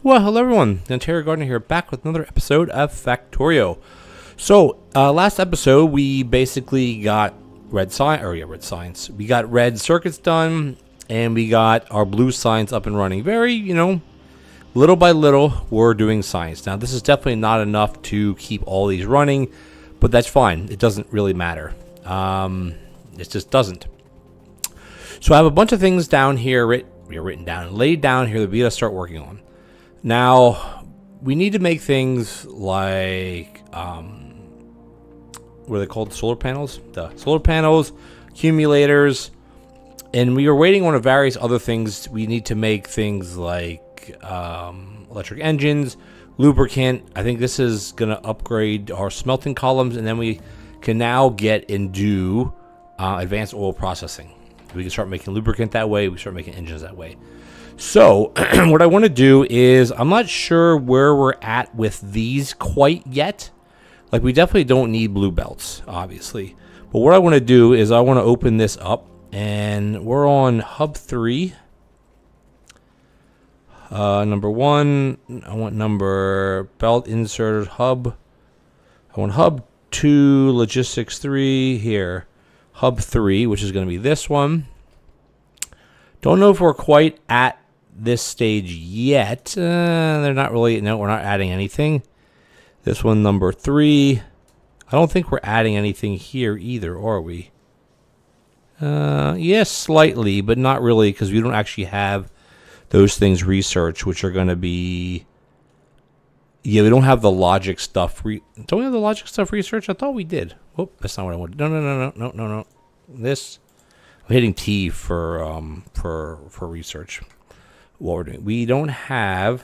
Well, hello everyone. Ontario Gardener here, back with another episode of Factorio. So, uh, last episode we basically got red science, or yeah, red science. We got red circuits done, and we got our blue science up and running. Very, you know, little by little, we're doing science. Now, this is definitely not enough to keep all these running, but that's fine. It doesn't really matter. Um, it just doesn't. So I have a bunch of things down here writ- written down, laid down here that we gotta start working on. Now, we need to make things like, um, what are they called? Solar panels? The solar panels, accumulators, and we are waiting on a various other things. We need to make things like um, electric engines, lubricant. I think this is going to upgrade our smelting columns, and then we can now get and do uh, advanced oil processing. We can start making lubricant that way. We start making engines that way. So, what I want to do is, I'm not sure where we're at with these quite yet. Like, we definitely don't need blue belts, obviously. But what I want to do is, I want to open this up, and we're on hub 3. Uh, number 1, I want number belt insert hub. I want hub 2, logistics 3 here. Hub 3, which is going to be this one. Don't know if we're quite at this stage yet. Uh, they're not really, no, we're not adding anything. This one, number three. I don't think we're adding anything here either, are we? Uh, yes, slightly, but not really, because we don't actually have those things researched, which are going to be... Yeah, we don't have the logic stuff. Re- don't we have the logic stuff researched? I thought we did. Oh, that's not what I wanted. No, no, no, no, no, no, no. This... I'm hitting T for um for for research what we're doing. We don't have.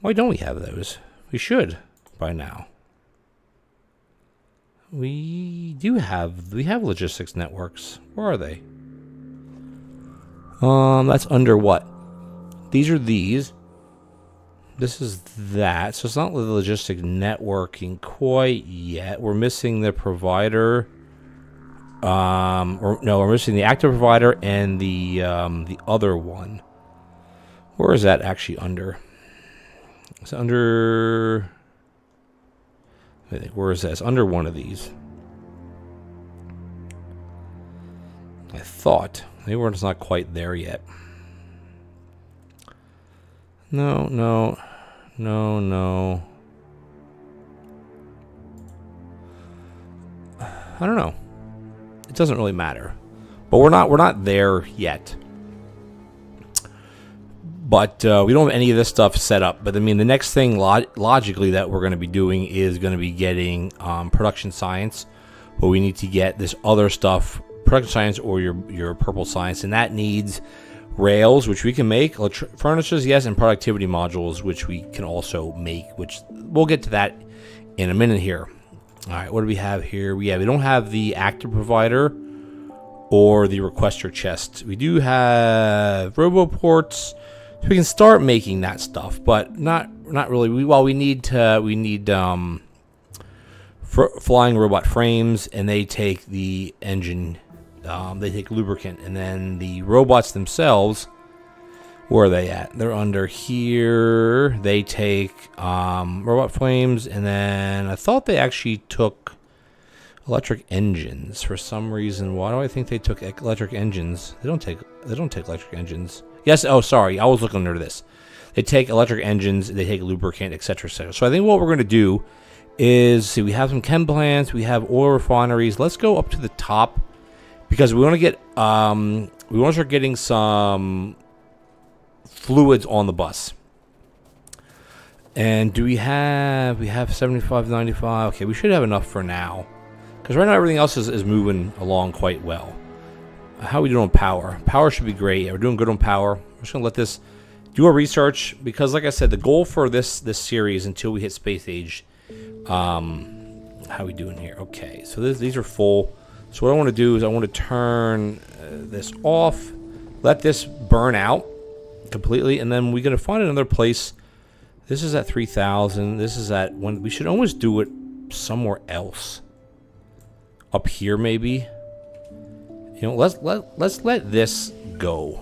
Why don't we have those? We should by now. We do have we have logistics networks. Where are they? Um, that's under what? These are these. This is that. So it's not the logistic networking quite yet. We're missing the provider um, or no, we're missing the active provider and the um, the other one. Where is that actually under? It's under. I think where is that? It's under one of these. I thought maybe we're just not quite there yet. No, no, no, no. I don't know doesn't really matter. But we're not we're not there yet. But uh, we don't have any of this stuff set up. But I mean, the next thing log- logically that we're going to be doing is going to be getting um, production science. But we need to get this other stuff, production science or your your purple science, and that needs rails, which we can make, furnaces, yes, and productivity modules, which we can also make. Which we'll get to that in a minute here. All right, what do we have here? We have we don't have the active provider or the requester chest. We do have roboports, so we can start making that stuff, but not not really. We well, we need to we need um flying robot frames, and they take the engine, um, they take lubricant, and then the robots themselves where are they at? They're under here. They take um, robot frames, and then I thought they actually took electric engines for some reason. Why do I think they took electric engines? They don't take. They don't take electric engines. Yes. Oh, sorry. I was looking under this. They take electric engines. They take lubricant, etc., etc. So I think what we're going to do is see. We have some chem plants. We have oil refineries. Let's go up to the top because we want to get. Um, we want to start getting some fluids on the bus. And do we have we have 75 95? Okay, we should have enough for now. Cuz right now everything else is, is moving along quite well. How are we doing on power? Power should be great. Yeah, we're doing good on power. We're just going to let this do our research because like I said the goal for this this series until we hit space age um how are we doing here? Okay. So this, these are full. So what I want to do is I want to turn uh, this off, let this burn out completely, and then we're gonna find another place. This is at 3,000. This is at when We should almost do it somewhere else. Up here, maybe. You know, let's let let's let this go.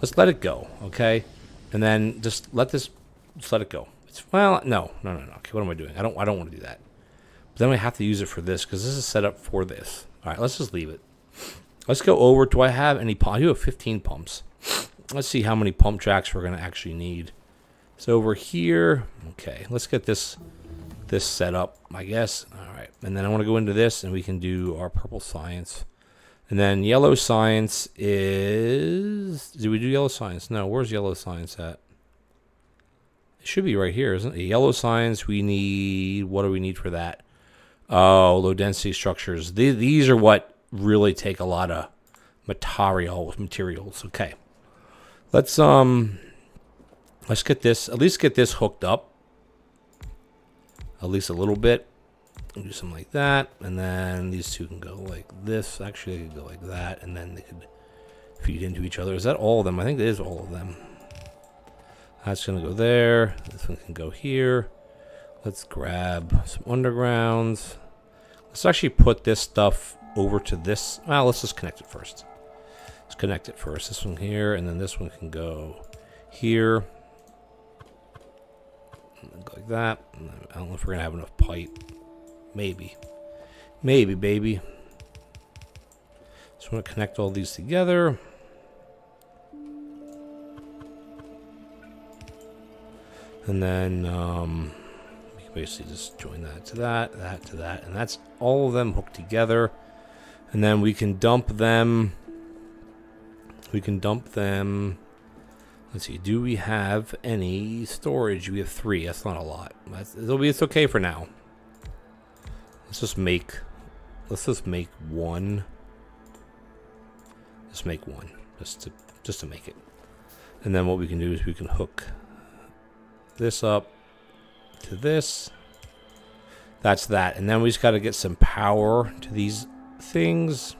let's let it go, okay? And then just let this, just let it go. It's well, no, no, no, no. Okay, what am I doing? I don't, I don't want to do that. But then we have to use it for this because this is set up for this. All right, let's just leave it. Let's go over. Do I have any pumps? I do have 15 pumps. Let's see how many pump jacks we're going to actually need. So over here, okay, let's get this this set up, I guess. All right, and then I want to go into this and we can do our purple science. And then yellow science is, do we do yellow science? No, where's yellow science at? It should be right here, isn't it? Yellow science, we need, what do we need for that? Oh, low density structures. These are what really take a lot of material Materials. Okay. Let's um. Let's get this. At least get this hooked up. At least a little bit. Do something like that, and then these two can go like this. Actually, they could go like that, and then they could feed into each other. Is that all of them? I think it is all of them. That's gonna go there. This one can go here. Let's grab some undergrounds. Let's actually put this stuff over to this. Well, let's just connect it first. Let's connect it first. This one here, and then this one can go here. Like that. I don't know if we're going to have enough pipe. Maybe. Maybe, baby. I'm going to connect all these together. And then, um, basically just join that to that, that to that, and that's all of them hooked together. And then we can dump them. We can dump them. Let's see. Do we have any storage? We have three. That's not a lot. That's, it'll be. It's okay for now. Let's just make. Let's just make one. Just make one, just to just to make it. And then what we can do is we can hook this up to this. That's that. And then we just got to get some power to these things.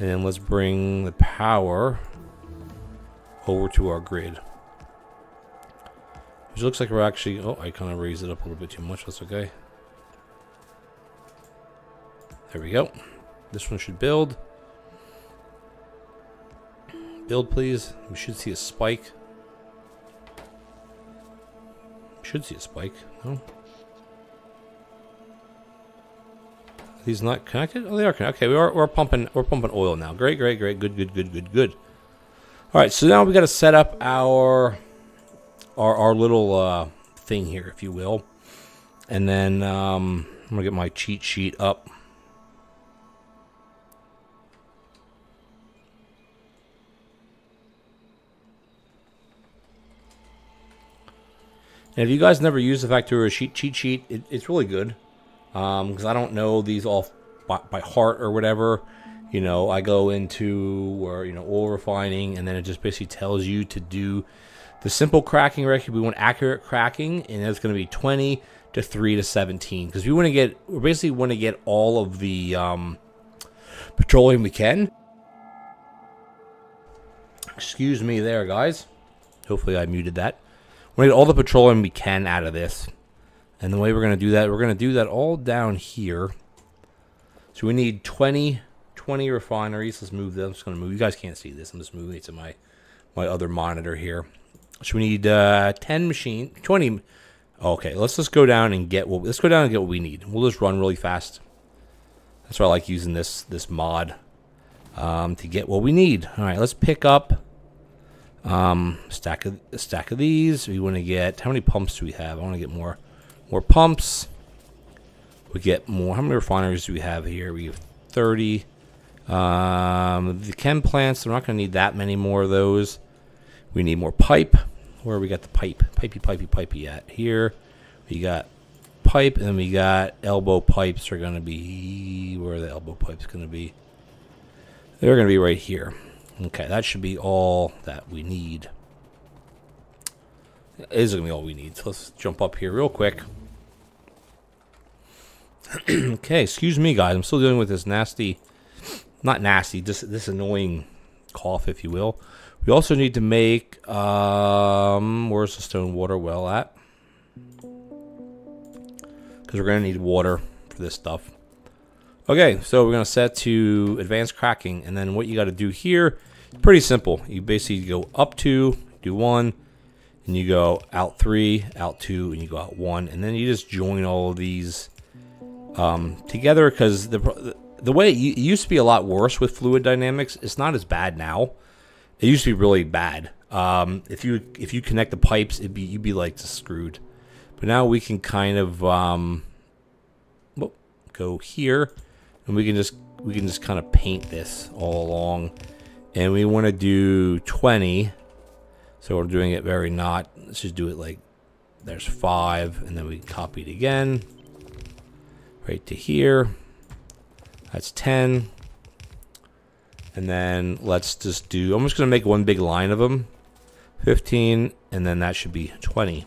And then let's bring the power over to our grid. Which looks like we're actually... Oh, I kind of raised it up a little bit too much. That's okay. There we go. This one should build. Build, please. We should see a spike. Should see a spike. No? These not connected? Oh, they are connected. Okay, we are, we're pumping we're pumping oil now. Great, great, great. Good, good, good, good, good. All right, so now we got to set up our our our little uh, thing here, if you will, and then um, I'm gonna get my cheat sheet up. And if you guys never use the sheet, cheat sheet, it, it's really good. Because um, I don't know these all by, by, heart or whatever. You know, I go into where, you know, oil refining, and then it just basically tells you to do the simple cracking record. We want accurate cracking, and it's going to be 20 to 3 to 17. Because we want to get, we basically want to get all of the um, petroleum we can. Excuse me there, guys. Hopefully I muted that. We need all the petroleum we can out of this. And the way we're going to do that, we're going to do that all down here. So we need 20, 20 refineries. Let's move them. I'm just going to move. You guys can't see this. I'm just moving it to my, my other monitor here. So we need uh, 10 machine, 20. Okay, let's just go down and get what. Let's go down and get what we need. We'll just run really fast. That's why I like using this this mod um, to get what we need. All right, let's pick up um, stack of a stack of these. We want to get how many pumps do we have? I want to get more more pumps. We get more. How many refineries do we have here? We have 30. Um, the chem plants. We're not going to need that many more of those. We need more pipe. Where we got the pipe? Pipey, pipey, pipey at here. We got pipe, and we got elbow pipes are going to be. Where are the elbow pipes going to be? They're going to be right here. Okay, that should be all that we need. It is going to be all we need. So let's jump up here real quick. okay, excuse me, guys. I'm still dealing with this nasty, not nasty, just this annoying cough, if you will. We also need to make, um, where's the stone water well at? Because we're going to need water for this stuff. Okay, so we're gonna set to advanced cracking, and then what you got to do here, pretty simple. You basically go up two, do one, and you go out three, out two, and you go out one, and then you just join all of these um, together because the the way it used to be a lot worse with fluid dynamics. It's not as bad now. It used to be really bad. Um, if you if you connect the pipes, it'd be you'd be like screwed. But now we can kind of um, go here, and we can just we can just kind of paint this all along, and we want to do 20. So we're doing it very not. Let's just do it like there's five, and then we copy it again right to here. That's 10. And then let's just do, I'm just going to make one big line of them. 15, and then that should be 20.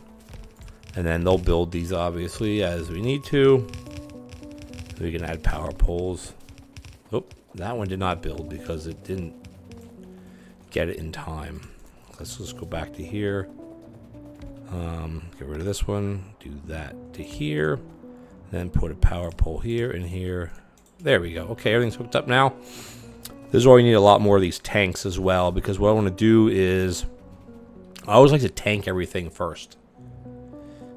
And then they'll build these obviously as we need to. We can add power poles. Oh, that one did not build because it didn't get it in time. Let's just go back to here. Um, get rid of this one. Do that to here. Then put a power pole here and here. There we go. Okay, everything's hooked up now. This is why we need a lot more of these tanks as well, because what I want to do is... I always like to tank everything first.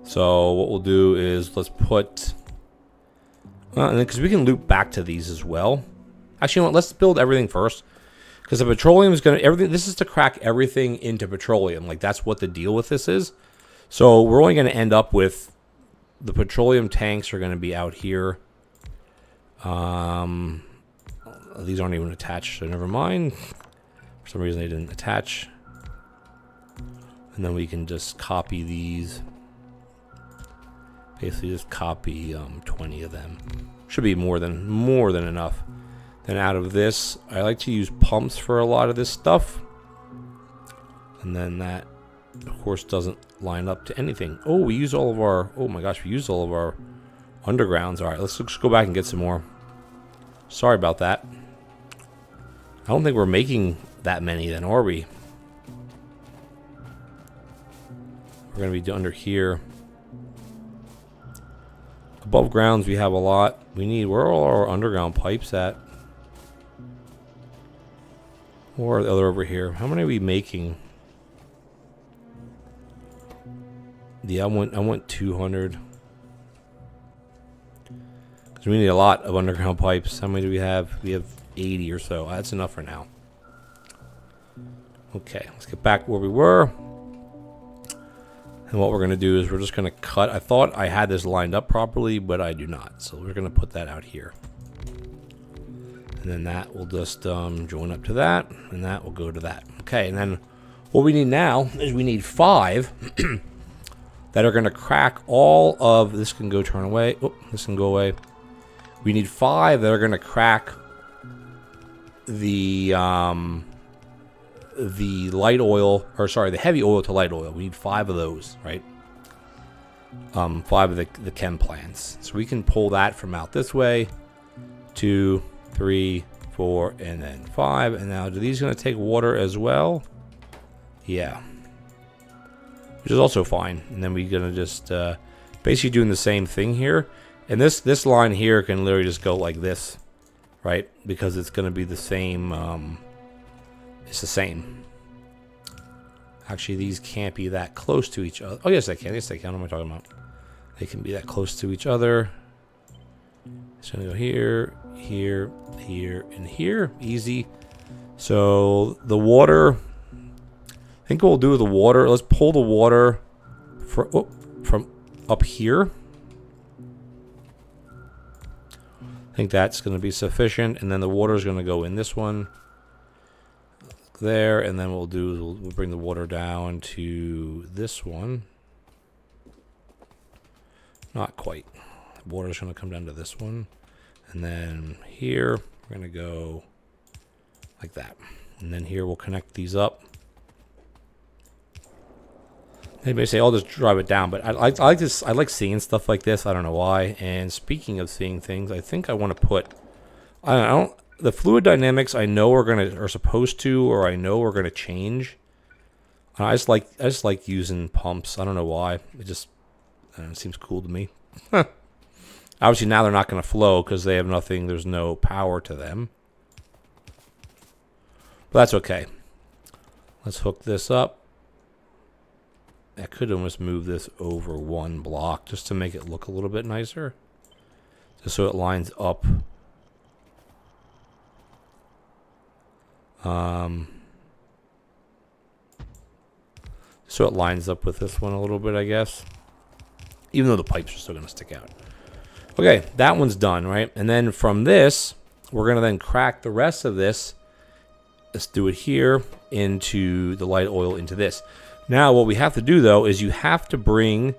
So what we'll do is let's put... Because we can loop back to these as well. Actually, you know what? Let's build everything first. Because the petroleum is going to... everything. This is to crack everything into petroleum. Like, that's what the deal with this is. So we're only going to end up with... The petroleum tanks are going to be out here. Um, these aren't even attached, so never mind. For some reason they didn't attach. And then we can just copy these. Basically just copy um, 20 of them. Should be more than more than enough. Then out of this, I like to use pumps for a lot of this stuff. And then that, of course, doesn't line up to anything. Oh, we use all of our, oh my gosh, we used all of our undergrounds. All right, let's just go back and get some more. Sorry about that. I don't think we're making that many then, are we? We're going to be under here. Above grounds, we have a lot. We need, where are all our underground pipes at? Or the other over here. How many are we making? Yeah, I want, I want 200. Because we need a lot of underground pipes. How many do we have? We have 80 or so. That's enough for now. Okay, let's get back where we were. And what we're going to do is we're just going to cut. I thought I had this lined up properly, but I do not. So we're going to put that out here. And then that will just um, join up to that, and that will go to that. Okay, and then what we need now is we need five that are going to crack all of, this can go turn away, oh, this can go away. We need five that are going to crack the um, the light oil, or sorry, the heavy oil to light oil. We need five of those, right? Um, five of the, the chem plants. So we can pull that from out this way. Two, three, four, and then five. And now, do these going to take water as well? Yeah. Which is also fine. And then we're to just uh, basically doing the same thing here. And this, this line here can literally just go like this right? Because it's to be the same. Um, it's the same. Actually, these can't be that close to each other. Oh, yes, they can. Yes, they can. What am I talking about? They can be that close to each other. It's to go here, here, here, and here. Easy. So the water, I think what we'll do with the water, let's pull the water for, oh, from up here. I think that's going to be sufficient. And then the water is going to go in this one there. And then we'll do, we'll, we'll bring the water down to this one. Not quite. Water is going to come down to this one. And then here, we're going to go like that. And then here we'll connect these up. Anybody say, "I'll just drive it down," but I, I, I, like this. I like seeing stuff like this. I don't know why. And speaking of seeing things, I think I want to put. I don't, I don't. The fluid dynamics I know are gonna are supposed to, or I know are gonna change. I just like I just like using pumps. I don't know why. It just know, it seems cool to me. Obviously, now they're not going to flow because they have nothing. There's no power to them. But that's okay. Let's hook this up. I could almost move this over one block just to make it look a little bit nicer. Just so it lines up. Um, so it lines up with this one a little bit, I guess. Even though the pipes are still going to stick out. Okay, that one's done, right? And then from this, we're going to then crack the rest of this. Let's do it here into the light oil into this. Now, what we have to do, though, is you have to bring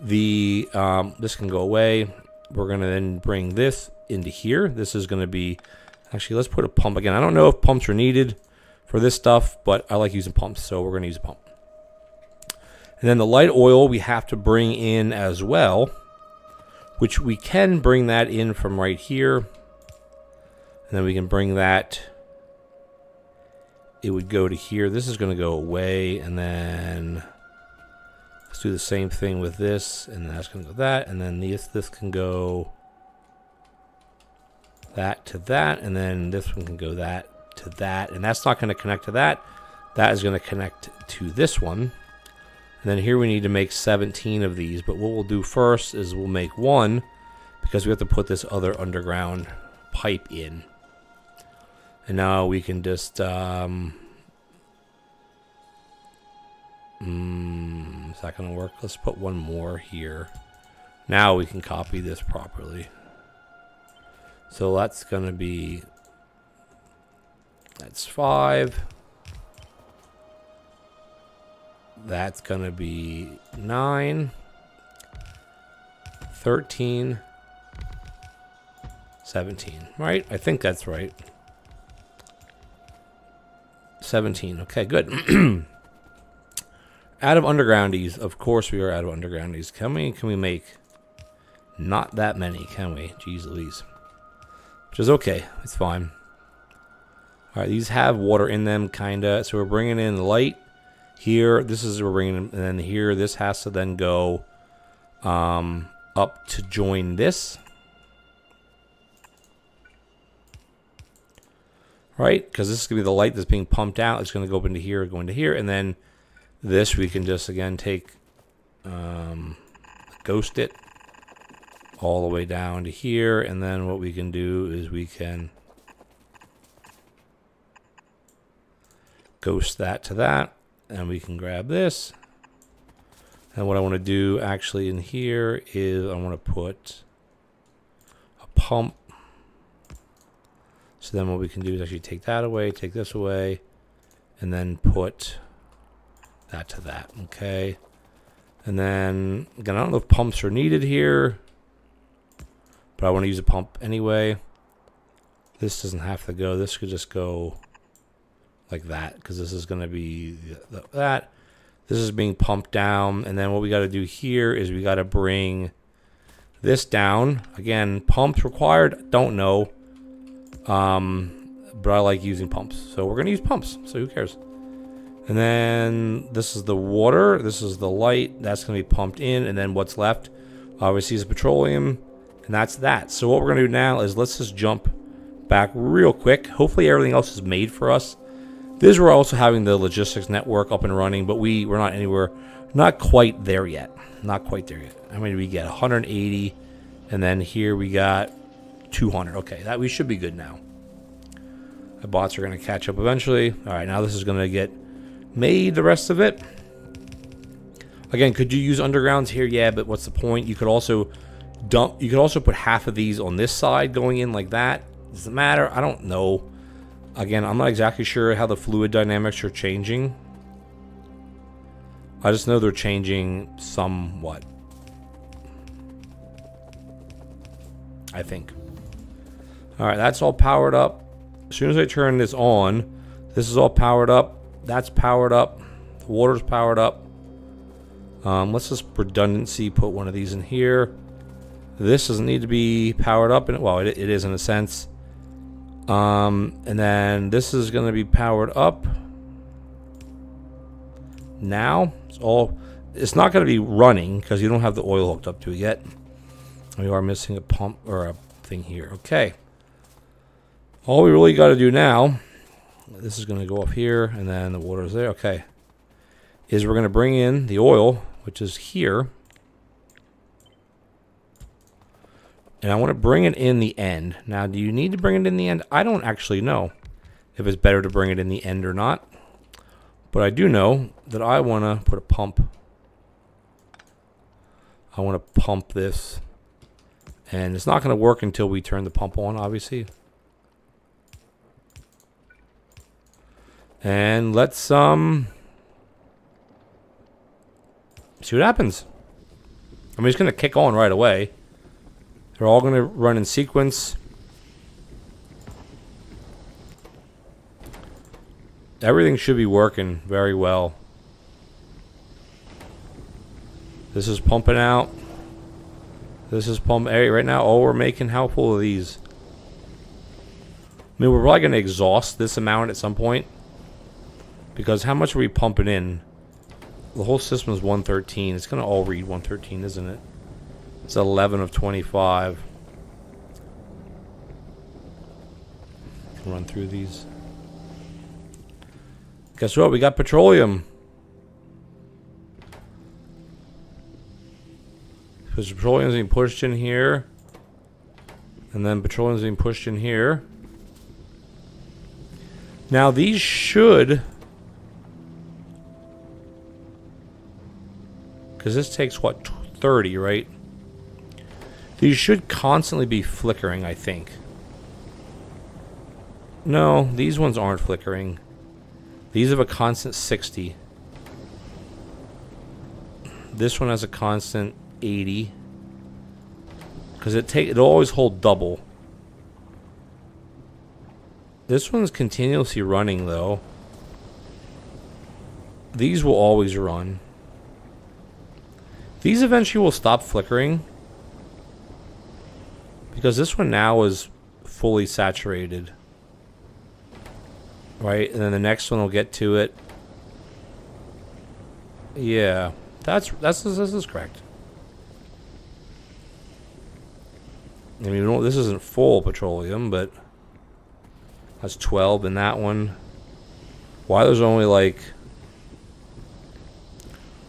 the, um, this can go away. We're going to then bring this into here. This is going to be, actually, let's put a pump again. I don't know if pumps are needed for this stuff, but I like using pumps, so we're going to use a pump. And then the light oil we have to bring in as well which we can bring that in from right here. And then we can bring that, it would go to here. This is going to go away, and then let's do the same thing with this, and that's going to go that, and then this, this can go that to that, and then this one can go that to that, and that's not going to connect to that. That is going to connect to this one. And then here we need to make 17 of these. But what we'll do first is we'll make one because we have to put this other underground pipe in. And now we can just... Um, mm, is that going to work? Let's put one more here. Now we can copy this properly. So that's going to be... That's five. That's going to be 9, 13, 17, right? I think that's right. 17. Okay, good. out of undergroundies, of course we are out of undergroundies. Can we can we make not that many, can we? Jeez Louise. Which is okay. It's fine. All right, these have water in them, kind of. So we're bringing in light here, this is we're bringing, and then here, this has to then go um, up to join this. Right? Because this is going to be the light that's being pumped out. It's going to go up into here, go into here, and then this we can just, again, take, um, ghost it all the way down to here, and then what we can do is we can ghost that to that and we can grab this. And what I want to do actually in here is I want to put a pump. So then what we can do is actually take that away, take this away, and then put that to that, okay? And then, again, I don't know if pumps are needed here, but I want to use a pump anyway. This doesn't have to go. This could just go like that because this is going to be that. This is being pumped down. And then what we got to do here is we got to bring this down. Again, pumps required. Don't know. Um, but I like using pumps. So we're going to use pumps. So who cares? And then this is the water. This is the light. That's going to be pumped in. And then what's left, obviously, is petroleum. And that's that. So what we're going to do now is let's just jump back real quick. Hopefully everything else is made for us. This we're also having the logistics network up and running, but we we're not anywhere, not quite there yet. Not quite there yet. I mean, we get? 180, and then here we got 200. Okay, that we should be good now. The bots are going to catch up eventually. All right, now this is going to get made. The rest of it. Again, could you use undergrounds here? Yeah, but what's the point? You could also dump. You could also put half of these on this side going in like that. Does it matter? I don't know. Again, I'm not exactly sure how the fluid dynamics are changing. I just know they're changing somewhat. I think. Alright, that's all powered up. As soon as I turn this on, this is all powered up. That's powered up. The water's powered up. Um, let's just redundancy put one of these in here. This doesn't need to be powered up. In, well, it, it is in a sense. Um, and then this is going to be powered up. Now, it's all, it's not going to be running because you don't have the oil hooked up to it yet. We are missing a pump or a thing here. Okay. All we really got to do now, this is going to go up here, and then the water is there. Okay. Is we're going to bring in the oil, which is here. And I want to bring it in the end. Now, do you need to bring it in the end? I don't actually know if it's better to bring it in the end or not. But I do know that I want to put a pump. I want to pump this. And it's not going to work until we turn the pump on, obviously. And let's um see what happens. I mean, it's going to kick on right away. They're all going to run in sequence. Everything should be working very well. This is pumping out. This is pumping. Hey, right now, oh, we're making how full of these? I mean, we're probably going to exhaust this amount at some point. Because how much are we pumping in? The whole system is 113. It's going to all read 113, isn't it? It's 11 of 25. Run through these. Guess what? We got petroleum. Because petroleum is being pushed in here. And then petroleum is being pushed in here. Now these should... Because this takes, what, 30, right? These should constantly be flickering, I think. No, these ones aren't flickering. These have a constant 60. This one has a constant 80. Because it take it always hold double. This one's continuously running though. These will always run. These eventually will stop flickering. Because this one now is fully saturated. Right, and then the next one will get to it. Yeah, that's that's this is correct. I mean, this isn't full petroleum, but that's 12 in that one. Why there's only like...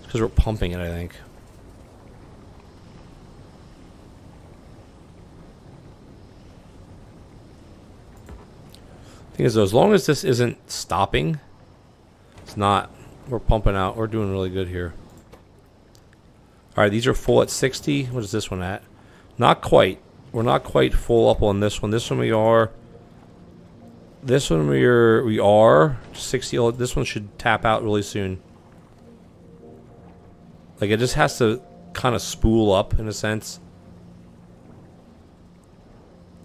Because we're pumping it, I think. Thing is, though, as long as this isn't stopping, it's not. We're pumping out. We're doing really good here. All right, these are full at 60. What is this one at? Not quite. We're not quite full up on this one. This one we are. This one we are. We are 60. This one should tap out really soon. Like it just has to kind of spool up in a sense.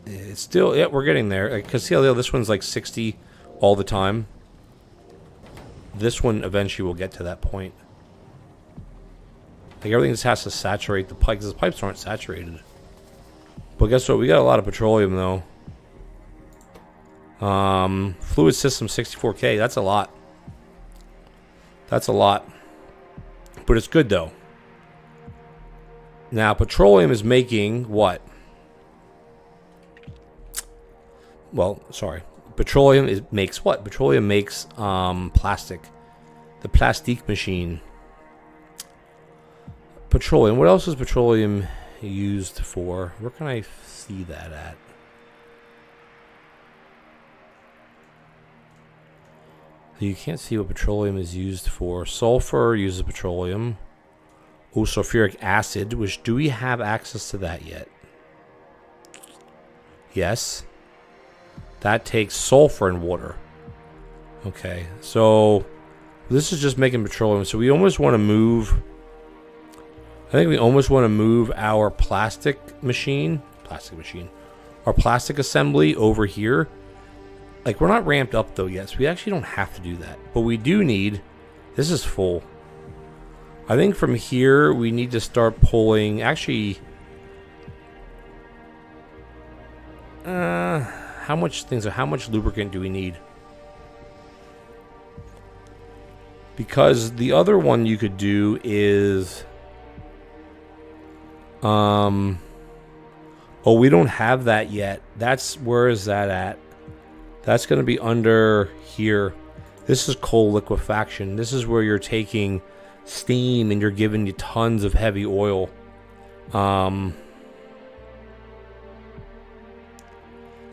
It's still, yeah, we're getting there. Because see how this one's like 60 all the time? This one eventually will get to that point. Like everything just has to saturate the pipe because the pipes aren't saturated. But guess what? We got a lot of petroleum though. Um, fluid system 64k. That's a lot. That's a lot. But it's good though. Now petroleum is making what? Well, sorry, petroleum is, makes what? Petroleum makes um, plastic. The plastique machine. Petroleum. What else is petroleum used for? Where can I see that at? You can't see what petroleum is used for. Sulfur uses petroleum. Oh, sulfuric acid, which do we have access to that yet? Yes. That takes sulfur and water. Okay, so this is just making petroleum. So we almost want to move. I think we almost want to move our plastic machine, plastic machine, our plastic assembly over here. Like we're not ramped up though yet, so we actually don't have to do that. But we do need. This is full. I think from here we need to start pulling. Actually. Uh, how much things how much lubricant do we need? Because the other one you could do is um Oh, we don't have that yet. That's where is that at? That's going to be under here. This is coal liquefaction. This is where you're taking steam and you're giving you tons of heavy oil. Um,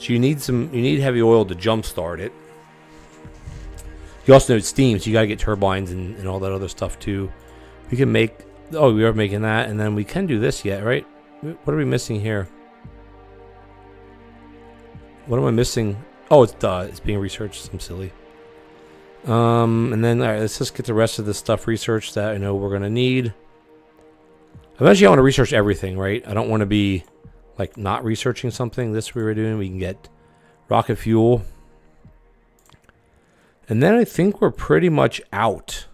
so you need some you need heavy oil to jumpstart it. You also need steam, so you gotta get turbines and, and all that other stuff too. We can make oh we are making that, and then we can do this yet, right? What are we missing here? What am I missing? Oh, it's uh, it's being researched. I'm silly. Um, and then all right, let's just get the rest of the stuff researched that I know we're gonna need. Eventually, I want to research everything, right? I don't want to be like not researching something. This we were doing. We can get rocket fuel, and then I think we're pretty much out.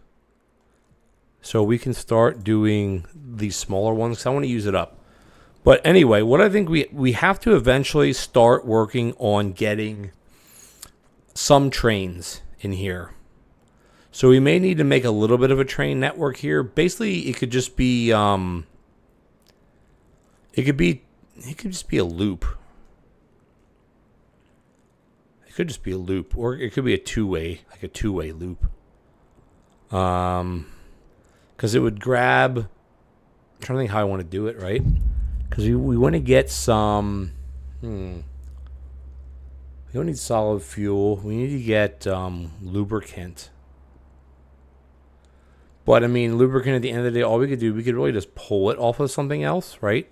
So we can start doing these smaller ones. Cause I want to use it up. But anyway, what I think we we have to eventually start working on getting some trains in here. So we may need to make a little bit of a train network here. Basically, it could just be um it could be it could just be a loop. It could just be a loop or it could be a two-way, like a two-way loop. Um cuz it would grab I'm trying to think how I want to do it, right? Because we, we want to get some. Hmm. We don't need solid fuel. We need to get um, lubricant. But I mean, lubricant at the end of the day, all we could do, we could really just pull it off of something else, right?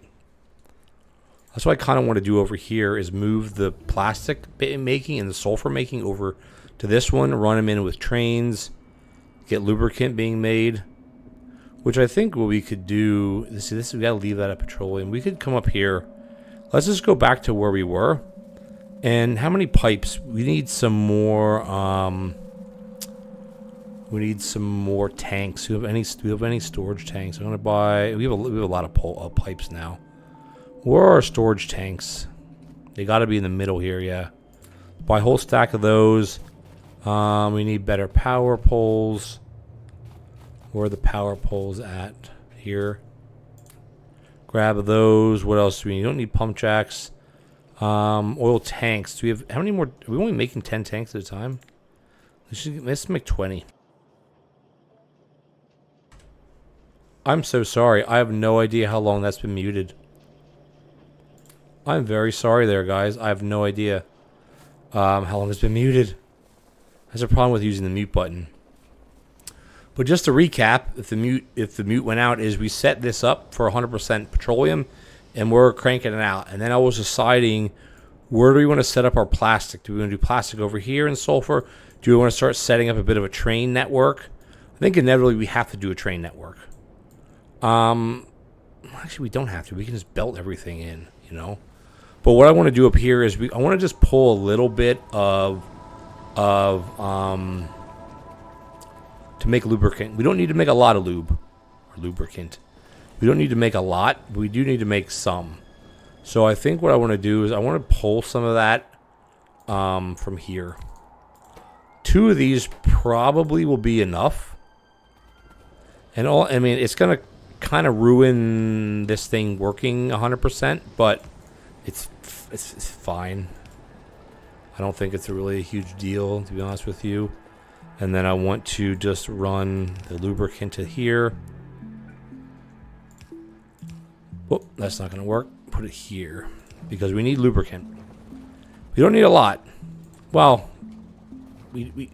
That's what I kind of want to do over here is move the plastic making and the sulfur making over to this one, run them in with trains, get lubricant being made. Which I think what we could do, this, this we gotta leave that at petroleum. We could come up here. Let's just go back to where we were. And how many pipes? We need some more, um, we need some more tanks. Do we have any, do we have any storage tanks? I'm gonna buy, we have a, we have a lot of uh, pipes now. Where are our storage tanks? They gotta be in the middle here, yeah. Buy a whole stack of those. Um, we need better power poles. Where are the power poles at? Here. Grab those. What else do we need? You don't need pump jacks. Um, oil tanks. Do we have how many more? Are we only making 10 tanks at a time? Let's, just, let's make 20. I'm so sorry. I have no idea how long that's been muted. I'm very sorry there, guys. I have no idea um, how long it's been muted. That's a problem with using the mute button. But just to recap, if the mute if the mute went out, is we set this up for 100% petroleum, and we're cranking it out. And then I was deciding where do we want to set up our plastic? Do we want to do plastic over here in sulfur? Do we want to start setting up a bit of a train network? I think inevitably we have to do a train network. Um, actually, we don't have to. We can just belt everything in, you know. But what I want to do up here is we I want to just pull a little bit of of um to make lubricant. We don't need to make a lot of lube or lubricant. We don't need to make a lot, but we do need to make some. So I think what I want to do is I want to pull some of that um, from here. Two of these probably will be enough. And all I mean, it's going to kind of ruin this thing working 100%, but it's, it's, it's fine. I don't think it's a really huge deal, to be honest with you. And then I want to just run the lubricant to here. Oh, that's not going to work. Put it here because we need lubricant. We don't need a lot. Well, we, we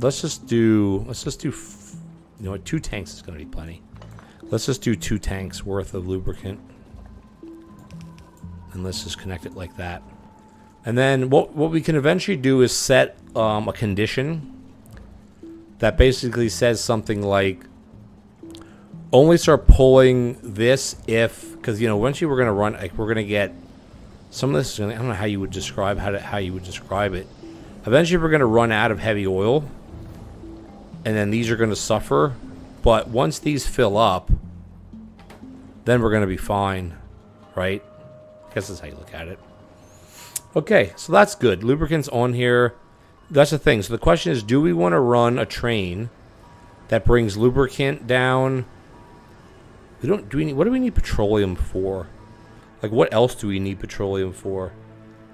let's just do, let's just do, you know what, two tanks is going to be plenty. Let's just do two tanks worth of lubricant. And let's just connect it like that. And then what, what we can eventually do is set um, a condition that basically says something like only start pulling this if because you know eventually we're gonna run like we're gonna get some of this is gonna I don't know how you would describe how to how you would describe it. Eventually we're gonna run out of heavy oil and then these are gonna suffer. But once these fill up, then we're gonna be fine, right? I guess that's how you look at it. Okay, so that's good. Lubricants on here. That's the thing. So the question is, do we want to run a train that brings lubricant down We don't. Do we need? What do we need petroleum for? Like, what else do we need petroleum for?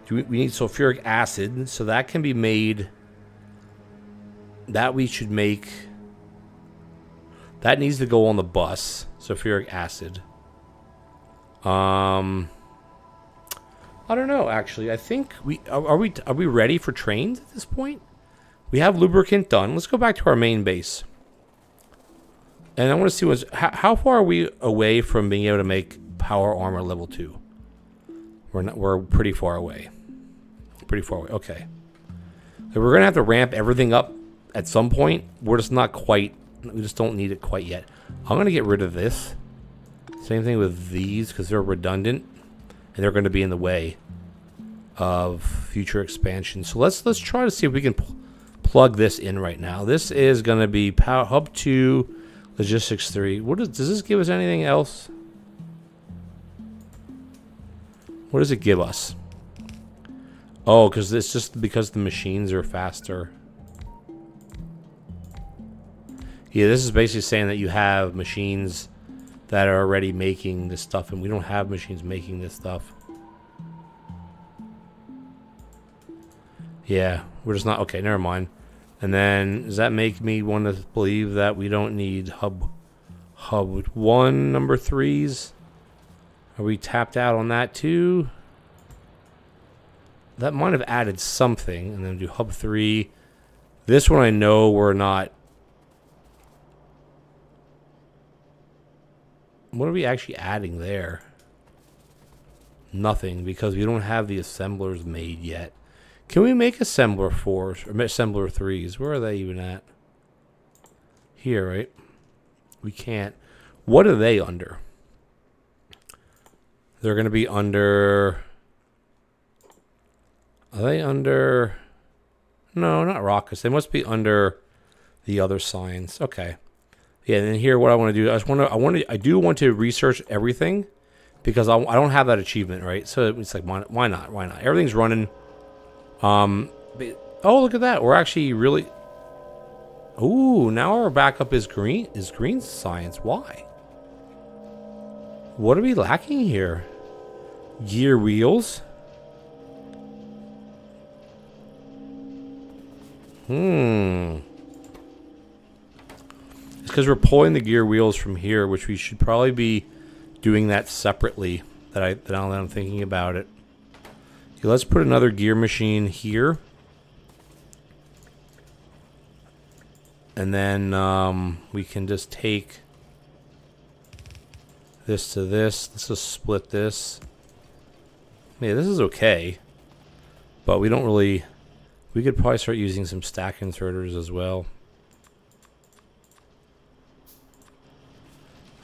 Do we, we need sulfuric acid, so that can be made. That we should make. That needs to go on the bus. Sulfuric acid. Um. I don't know. Actually, I think we are, are we are we ready for trains at this point? We have lubricant done. Let's go back to our main base. And I want to see what's how, how far are we away from being able to make power armor level two. We're not. We're pretty far away. Pretty far away. Okay. So we're gonna have to ramp everything up at some point. We're just not quite. We just don't need it quite yet. I'm gonna get rid of this. Same thing with these because they're redundant and they're going to be in the way of future expansion. So let's let's try to see if we can pl plug this in right now. This is going to be Power Hub 2, Logistics 3. What does does this give us anything else? What does it give us? Oh, because it's just because the machines are faster. Yeah, this is basically saying that you have machines that are already making this stuff, and we don't have machines making this stuff. Yeah, we're just not... Okay, never mind. And then, does that make me want to believe that we don't need hub... Hub 1, number 3s? Are we tapped out on that too? That might have added something. And then do hub 3. This one I know we're not What are we actually adding there? Nothing, because we don't have the assemblers made yet. Can we make assembler 4s, or assembler 3s? Where are they even at? Here, right? We can't. What are they under? They're going to be under... Are they under... No, not rockets. They must be under the other signs. Okay. Yeah, and then here, what I want to do, I just want to, I want to, I do want to research everything because I, I don't have that achievement, right? So it's like, why, why not? Why not? Everything's running. Um, but, oh, look at that. We're actually really. Ooh, now our backup is green. Is green science? Why? What are we lacking here? Gear wheels. Hmm because we're pulling the gear wheels from here, which we should probably be doing that separately. That I that now that I'm thinking about it. Okay, let's put another gear machine here. And then um, we can just take this to this. Let's just split this. Yeah, this is okay. But we don't really... We could probably start using some stack inserters as well.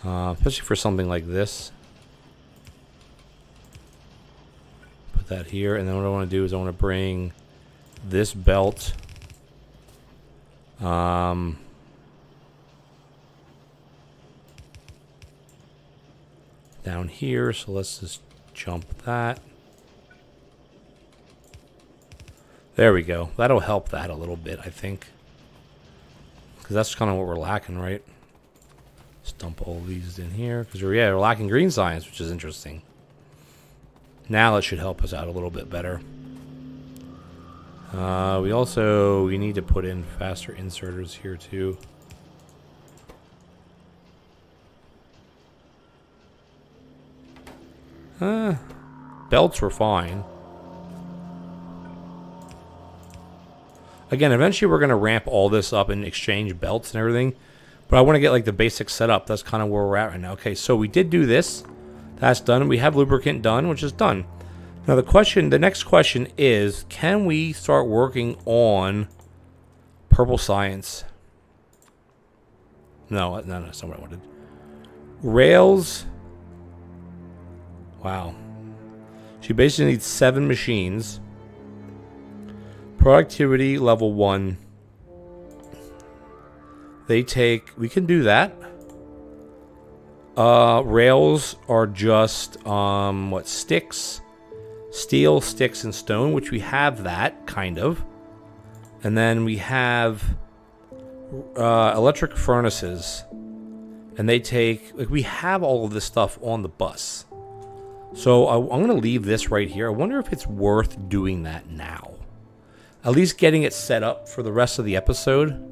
Uh, especially for something like this. Put that here, and then what I want to do is I want to bring this belt um, down here. So let's just jump that. There we go. That'll help that a little bit, I think. Because that's kind of what we're lacking, right? Let's dump all these in here. Because we're, yeah, we're lacking green science, which is interesting. Now it should help us out a little bit better. Uh, we also, we need to put in faster inserters here too. Uh, belts were fine. Again, eventually we're going to ramp all this up and exchange belts and everything. But I want to get like the basic setup. That's kind of where we're at right now. Okay, so we did do this. That's done. We have lubricant done, which is done. Now the question, the next question is, can we start working on purple science? No, uh, no, no, that's I wanted. Rails. Wow. She basically needs seven machines. Productivity level one. They take, we can do that. Uh, rails are just, um, what, sticks, steel, sticks, and stone, which we have that, kind of. And then we have uh, electric furnaces. And they take, like, we have all of this stuff on the bus. So I, I'm going to leave this right here. I wonder if it's worth doing that now. At least getting it set up for the rest of the episode.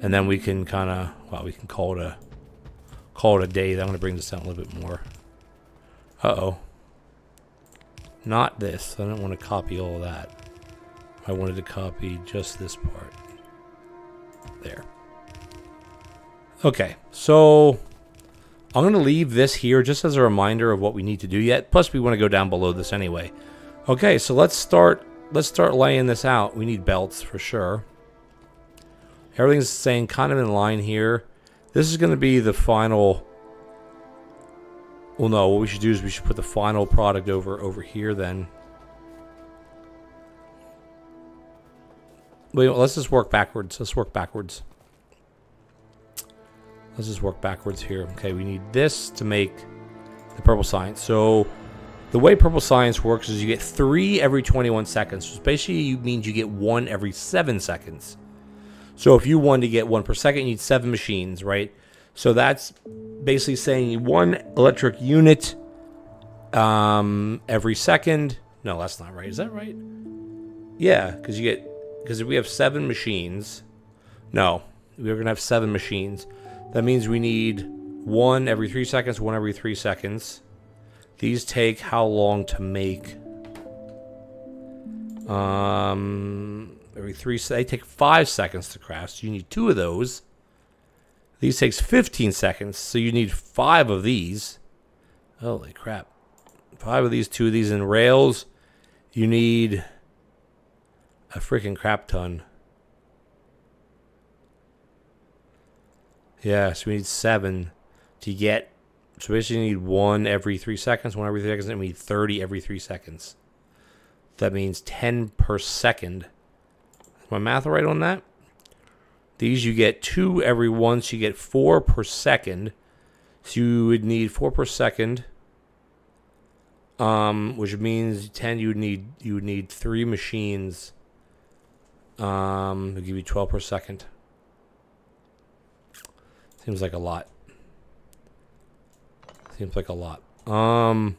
And then we can kind of, well, we can call it a, call it a day. I'm going to bring this down a little bit more. Uh-oh. Not this. I don't want to copy all that. I wanted to copy just this part. There. Okay, so I'm going to leave this here just as a reminder of what we need to do yet. Plus, we want to go down below this anyway. Okay, so let's start. Let's start laying this out. We need belts for sure. Everything's staying kind of in line here. This is going to be the final. Well, no. What we should do is we should put the final product over over here then. Wait, let's just work backwards. Let's work backwards. Let's just work backwards here. Okay, we need this to make the purple science. So the way purple science works is you get three every 21 seconds. So basically means you get one every seven seconds. So if you want to get one per second, you need seven machines, right? So that's basically saying one electric unit um, every second. No, that's not right. Is that right? Yeah, because you get because if we have seven machines, no, we're gonna have seven machines. That means we need one every three seconds, one every three seconds. These take how long to make? Um, every three, they take five seconds to craft. So you need two of those. These takes 15 seconds, so you need five of these. Holy crap. Five of these, two of these in rails. You need a freaking crap ton. Yeah, so we need seven to get. So basically, you need one every three seconds, one every three seconds, and we need 30 every three seconds. That means 10 per second. My math right on that? These you get two every once, you get four per second. So you would need four per second. Um, which means 10 you would need you would need three machines. Um, give you 12 per second. Seems like a lot. Seems like a lot. Um,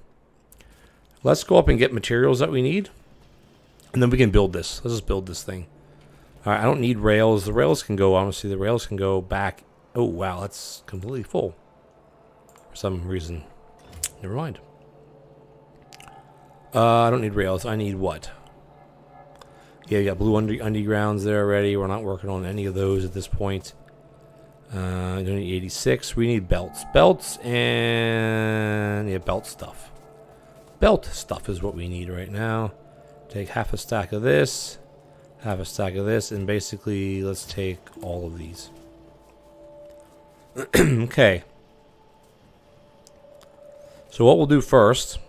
let's go up and get materials that we need. And then we can build this. Let's just build this thing. I don't need rails. The rails can go, honestly, the rails can go back. Oh, wow, that's completely full. For some reason. Never mind. Uh, I don't need rails. I need what? Yeah, you got blue under undergrounds there already. We're not working on any of those at this point. Uh, don't need 86. We need belts. Belts and yeah, belt stuff. Belt stuff is what we need right now. Take half a stack of this, half a stack of this, and basically let's take all of these. okay. So what we'll do first,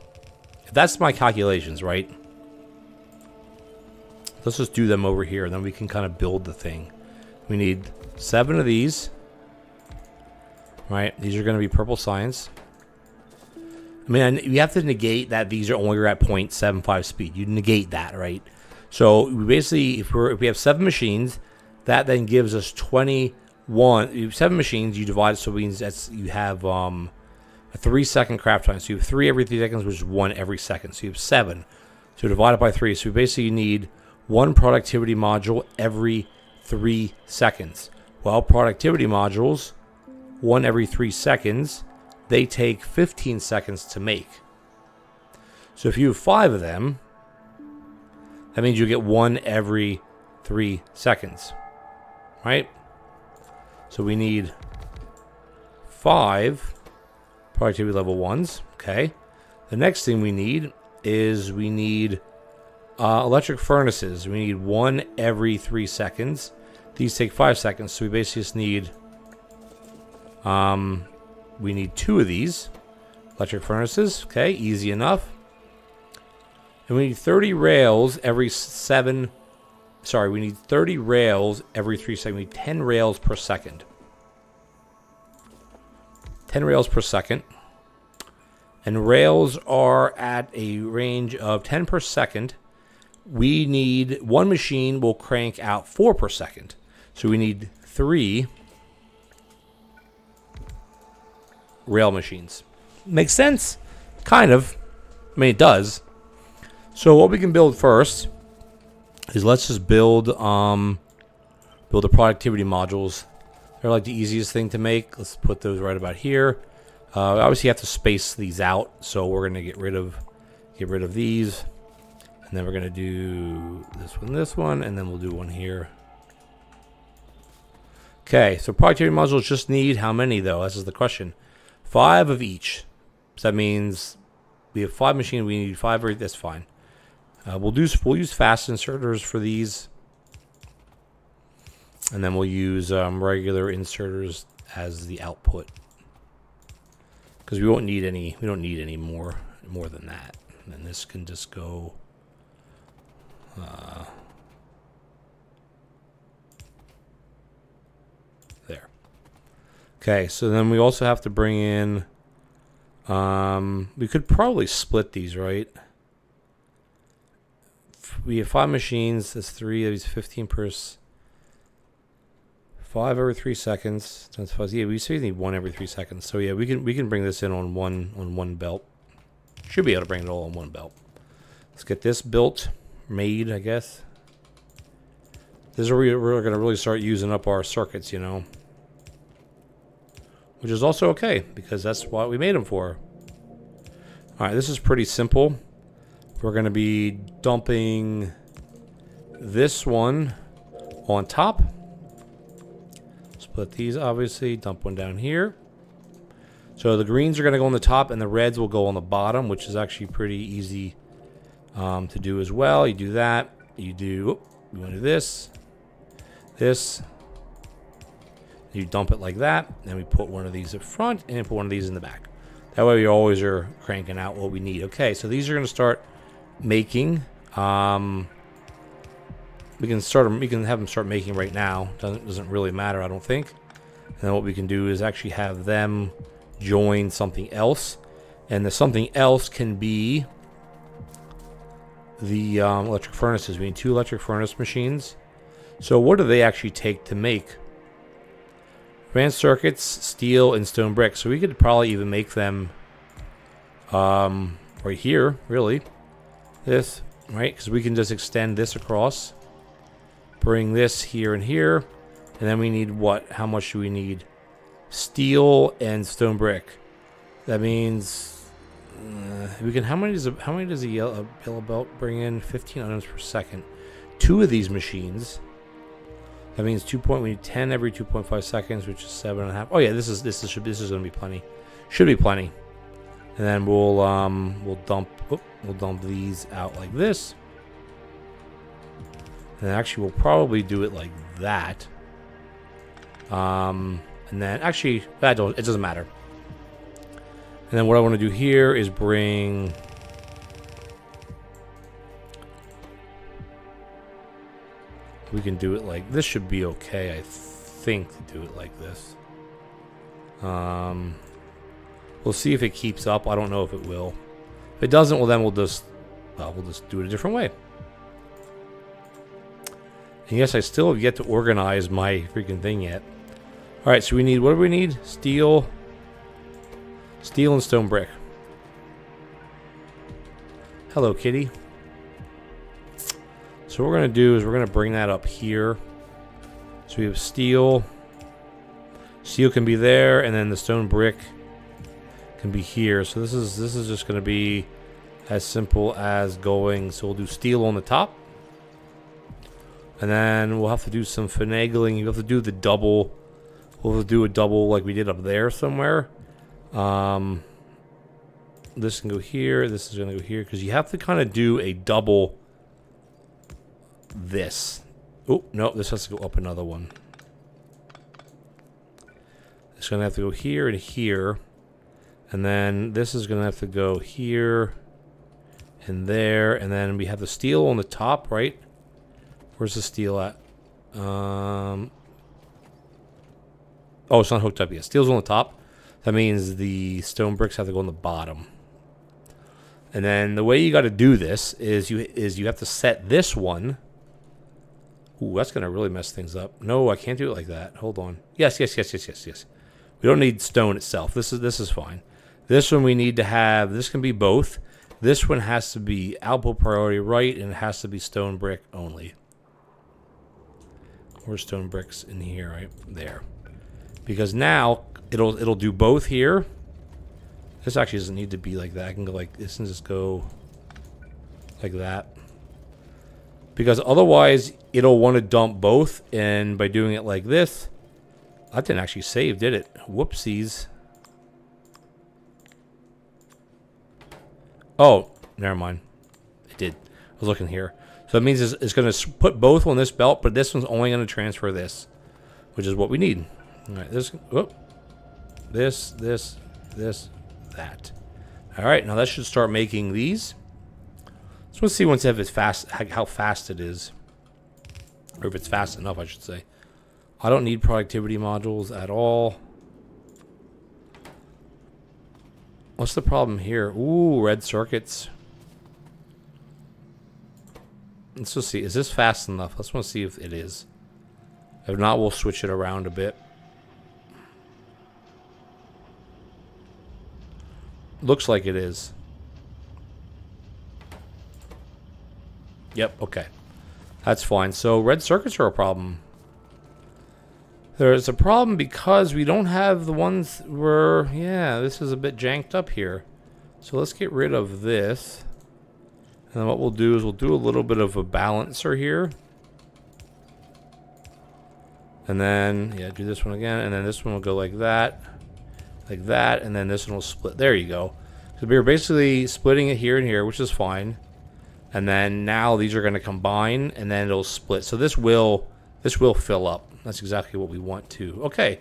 if that's my calculations, right? Let's just do them over here, and then we can kind of build the thing. We need seven of these. Right? These are going to be purple science. I mean, you have to negate that these are only at 0.75 speed. You negate that, right? So we basically, if, if we have seven machines, that then gives us 21. Seven machines, you divide it, so means that's you have um, a three second craft time. So you have three every three seconds, which is one every second. So you have seven. So divide it by three. So we basically need one productivity module every three seconds. Well, productivity modules one every three seconds, they take 15 seconds to make. So if you have five of them, that means you get one every three seconds, right? So we need five productivity level ones, okay? The next thing we need is we need uh, electric furnaces. We need one every three seconds. These take five seconds, so we basically just need um, we need two of these electric furnaces. Okay, easy enough. And we need 30 rails every seven. Sorry, we need 30 rails every three seconds. We need 10 rails per second. 10 rails per second. And rails are at a range of 10 per second. We need one machine will crank out 4 per second. So we need three rail machines. Makes sense? Kind of. I mean, it does. So what we can build first is let's just build um, build the productivity modules. They're like the easiest thing to make. Let's put those right about here. Uh, obviously, you have to space these out, so we're gonna get rid of get rid of these, and then we're gonna do this one, this one, and then we'll do one here. Okay, so productivity modules just need how many though? This is the question. Five of each. So that means we have five machines. We need five. That's fine. Uh, we'll do we'll use fast inserters for these, and then we'll use um, regular inserters as the output because we won't need any. We don't need any more more than that. And this can just go. Uh, there. Okay, so then we also have to bring in. Um, we could probably split these, right? We have five machines. That's three. That is fifteen per. Five every three seconds. That's five. Yeah, we say need one every three seconds. So yeah, we can we can bring this in on one on one belt. Should be able to bring it all on one belt. Let's get this built, made, I guess. This is where we're going to really start using up our circuits, you know. Which is also okay, because that's what we made them for. Alright, this is pretty simple. We're going to be dumping this one on top. Split these, obviously. Dump one down here. So the greens are going to go on the top and the reds will go on the bottom, which is actually pretty easy um, to do as well. You do that. You do, you want to do this, this. You dump it like that. Then we put one of these up front and put one of these in the back. That way we always are cranking out what we need. Okay, so these are going to start making. Um, we can start them. We can have them start making right now. Doesn't doesn't really matter, I don't think. And then what we can do is actually have them join something else. And the something else can be the um, electric furnaces. We need two electric furnace machines. So what do they actually take to make? Advanced circuits, steel, and stone brick. So we could probably even make them um, right here, really. This, right? Because we can just extend this across. Bring this here and here. And then we need what? How much do we need? steel and stone brick. That means uh, we can. How many does a, how many does a yellow, a yellow belt bring in? 15 items per second. Two of these machines. That means two point. We need 10 every 2.5 seconds, which is seven and a half. Oh yeah, this is this is this is going to be plenty. Should be plenty. And then we'll um we'll dump whoop, we'll dump these out like this. And actually, we'll probably do it like that. Um, and then, actually, that don't, it doesn't matter. And then what I want to do here is bring... We can do it like, this should be okay, I think, to do it like this. Um, we'll see if it keeps up. I don't know if it will. If it doesn't, well then we'll just, well, we'll just do it a different way. And yes, I still have yet to organize my freaking thing yet. Alright, so we need, what do we need? Steel. Steel and stone brick. Hello, kitty. So what we're to do is we're to bring that up here. So we have steel. Steel can be there, and then the stone brick can be here. So this is this is just going to be as simple as going. So we'll do steel on the top. And then we'll have to do some finagling. You have to do the double We'll do a double like we did up there somewhere. Um, this can go here. This is going to go here because you have to kind of do a double this. Oh, no, this has to go up another one. It's going to have to go here and here. And then this is going to have to go here and there. And then we have the steel on the top, right? Where's the steel at? Um, Oh, it's not hooked up yet. Steel's on the top. That means the stone bricks have to go on the bottom. And then the way you got to do this is you is you have to set this one. Ooh, that's gonna really mess things up. No, I can't do it like that. Hold on. Yes, yes, yes, yes, yes, yes. We don't need stone itself. This is this is fine. This one we need to have. This can be both. This one has to be output priority right, and it has to be stone brick only. Where's stone bricks in here? Right there. Because now it'll it'll do both here. This actually doesn't need to be like that. I can go like this and just go like that. Because otherwise it'll want to dump both, and by doing it like this, that didn't actually save, did it? Whoopsies. Oh, never mind. It did. I was looking here. So it means it's, it's going to put both on this belt, but this one's only going to transfer this, which is what we need. All right, this, whoop, this, this, this, that. All right, now that should start making these. So let's see once if it's fast, how fast it is, or if it's fast enough, I should say. I don't need productivity modules at all. What's the problem here? Ooh, red circuits. Let's just see. Is this fast enough? Let's want to see if it is. If not, we'll switch it around a bit. Looks like it is. Yep, okay. That's fine. So red circuits are a problem. There's a problem because we don't have the ones where, yeah, this is a bit janked up here. So let's get rid of this. And then what we'll do is we'll do a little bit of a balancer here. And then, yeah, do this one again. And then this one will go like that. Like that. And then this one will split. There you go. So we're basically splitting it here and here, which is fine. And then now these are going to combine and then it'll split. So this will, this will fill up. That's exactly what we want to. Okay.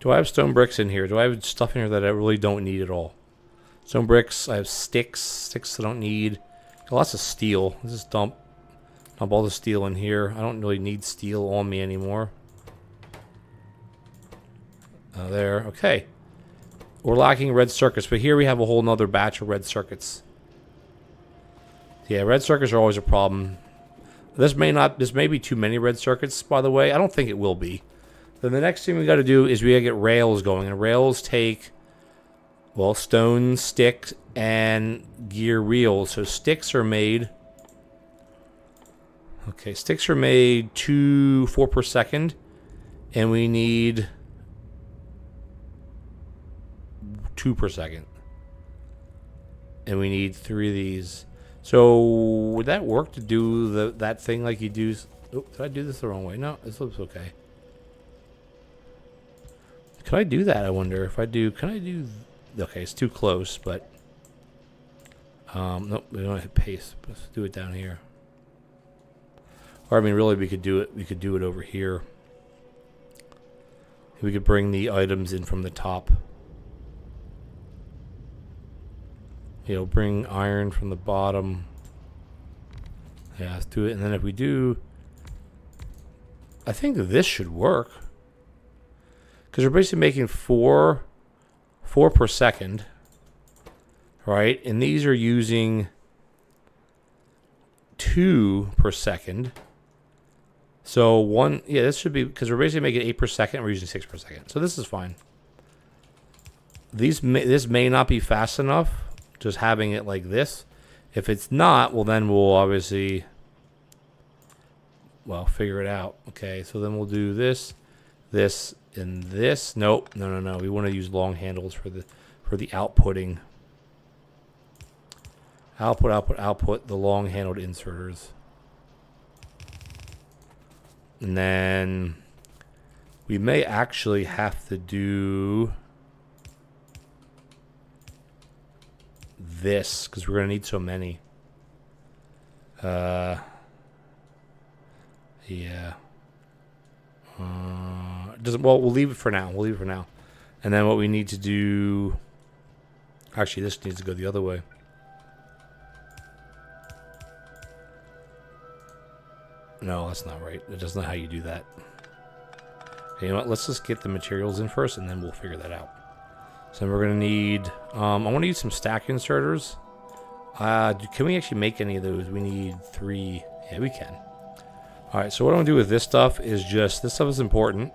Do I have stone bricks in here? Do I have stuff in here that I really don't need at all? Stone bricks. I have sticks. Sticks I don't need. Got lots of steel. Let's just dump, dump all the steel in here. I don't really need steel on me anymore. Uh, there. Okay. We're lacking red circuits, but here we have a whole nother batch of red circuits. Yeah, red circuits are always a problem. This may not, this may be too many red circuits, by the way. I don't think it will be. Then the next thing we got to do is we got to get rails going. And rails take, well, stone, sticks, and gear wheels. So sticks are made. Okay, sticks are made two, four per second. And we need two per second. And we need three of these. So would that work to do the that thing like you do? Oh, did I do this the wrong way? No, this looks okay. Can I do that? I wonder if I do. Can I do? Okay, it's too close, but um, nope, we don't hit paste. Let's do it down here. Or I mean, really, we could do it. We could do it over here. We could bring the items in from the top. Know, bring iron from the bottom. Yeah, let's do it. And then if we do, I think this should work. Because we're basically making four, four per second, right? And these are using two per second. So one, yeah, this should be, because we're basically making eight per second, we're using six per second. So this is fine. These may, this may not be fast enough just having it like this. If it's not, well then we'll obviously, well, figure it out. Okay, so then we'll do this, this, and this. Nope, no, no, no. We want to use long handles for the for the outputting. Output, output, output, the long handled inserters. And then we may actually have to do this because we're going to need so many. Uh, yeah. Uh, doesn't well. We'll leave it for now. We'll leave it for now, and then what we need to do. Actually, this needs to go the other way. No, that's not right. That's not know how you do that. You know what? Let's just get the materials in first, and then we'll figure that out. So we're to need, um, I want to use some stack inserters. Uh, can we actually make any of those? We need three. Yeah, we can. All right, so what I'm to do with this stuff is just, this stuff is important,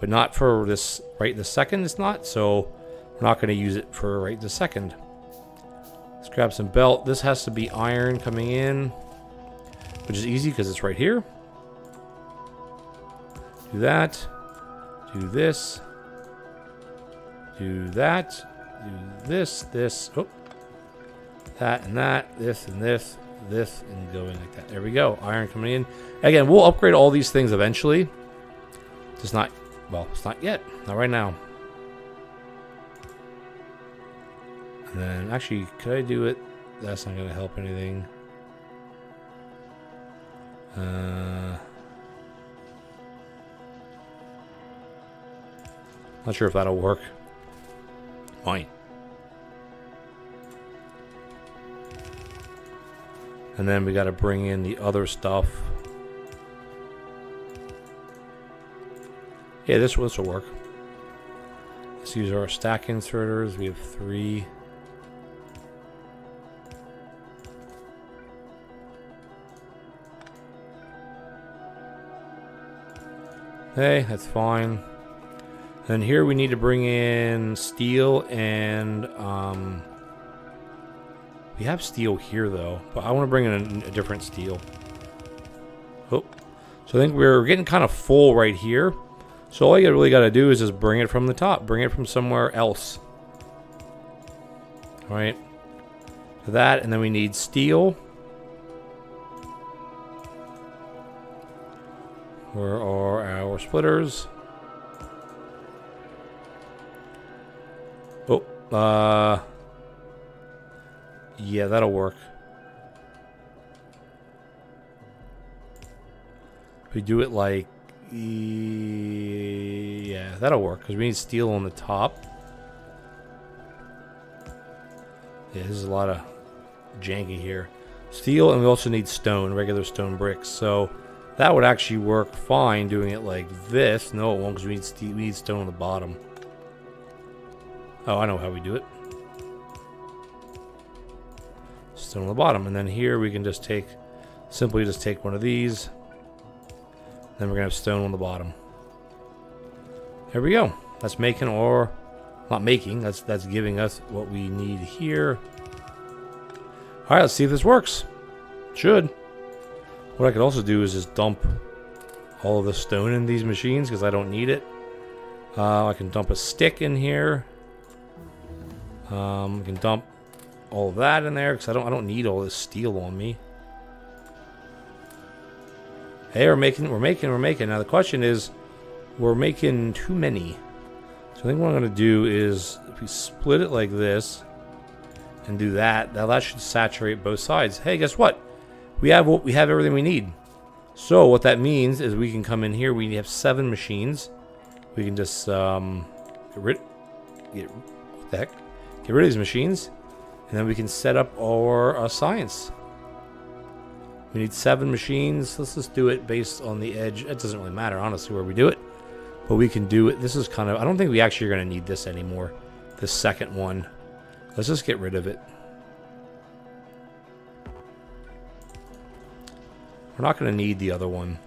but not for this right this second. It's not, so we're not to use it for right this second. Let's grab some belt. This has to be iron coming in, which is easy because it's right here. Do that. Do this. Do that. Do this, this. Oh. That and that. This and this. This and going like that. There we go. Iron coming in. Again, we'll upgrade all these things eventually. Just not, well, it's not yet. Not right now. And then, actually, could I do it? That's not going to help anything. Uh... Not sure if that'll work. Might. And then we got to bring in the other stuff. Yeah, this, this will work. Let's use our stack inserters. We have three. Hey, that's fine. And here we need to bring in steel and um, we have steel here though, but I want to bring in a, a different steel. Oh, so I think we're getting kind of full right here. So all you really got to do is just bring it from the top, bring it from somewhere else. All right, that, and then we need steel. Where are our splitters? Uh... Yeah, that'll work. we do it like... Yeah, that'll work, because we need steel on the top. Yeah, this is a lot of janky here. Steel, and we also need stone, regular stone bricks. So that would actually work fine doing it like this. No, it won't, because we we need stone on the bottom. Oh, I know how we do it. Stone on the bottom. And then here we can just take, simply just take one of these. Then we're going to have stone on the bottom. There we go. That's making or not making. That's that's giving us what we need here. All right, let's see if this works. Should. What I could also do is just dump all of the stone in these machines because I don't need it. Uh, I can dump a stick in here. Um, I can dump all that in there because I don't I don't need all this steel on me. Hey, we're making we're making we're making. Now the question is, we're making too many. So I think what I'm gonna do is if we split it like this and do that, now that should saturate both sides. Hey, guess what? We have what we have everything we need. So what that means is we can come in here. We have seven machines. We can just um, get rid. Get what the heck? Get rid of these machines, and then we can set up our uh, science. We need seven machines. Let's just do it based on the edge. It doesn't really matter, honestly, where we do it. But we can do it. This is kind of... I don't think we actually are going to need this anymore. The second one. Let's just get rid of it. We're not going to need the other one.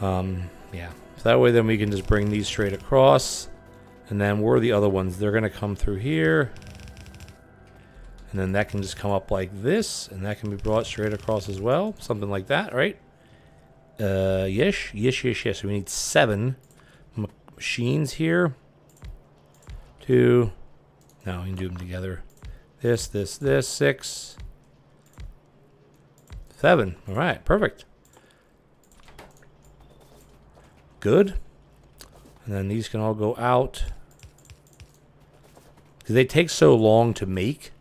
Um, yeah. So that way then we can just bring these straight across. And then where are the other ones? They're going to come through here. And then that can just come up like this. And that can be brought straight across as well. Something like that, right? Uh, yes, yes, yes, yes. We need seven machines here. Two. Now we can do them together. This, this, this. Six. Seven. All right, perfect. Good. And then these can all go out. Because they take so long to make.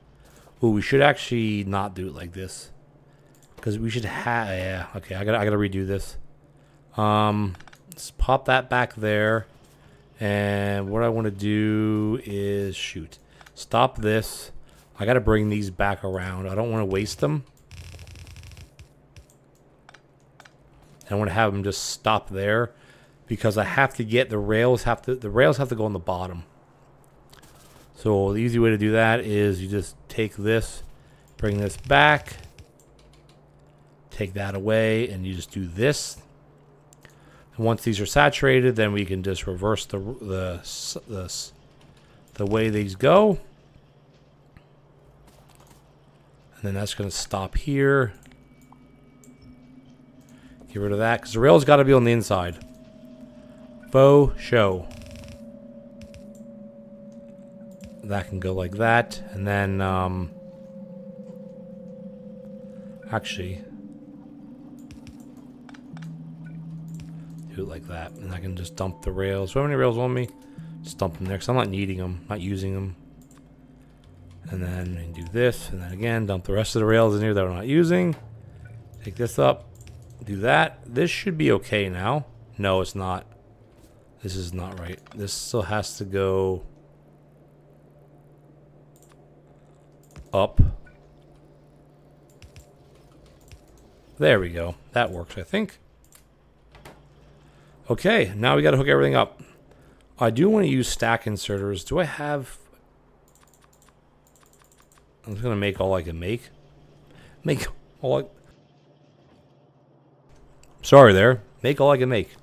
Well, we should actually not do it like this. Because we should have... Yeah, okay, I gotta, I gotta redo this. Um, let's pop that back there. And what I want to do is... Shoot. Stop this. I gotta bring these back around. I don't want to waste them. I want to have them just stop there because I have to get the rails have to the rails have to go on the bottom. So the easy way to do that is you just take this, bring this back, take that away, and you just do this. And once these are saturated, then we can just reverse the the the, the way these go. And then that's going to stop here. Get rid of that, because the rail's got to be on the inside. Faux show. That can go like that, and then, um... Actually... Do it like that, and I can just dump the rails. How many rails on me? Just dump them there, because I'm not needing them, not using them. And then do this, and then again, dump the rest of the rails in here that we're not using. Take this up, do that. This should be okay now. No, it's not. This is not right. This still has to go up. There we go. That works, I think. Okay, now we got to hook everything up. I do want to use stack inserters. Do I have... I'm just going to make all I can make. Make all I... Sorry there. Make all I can make.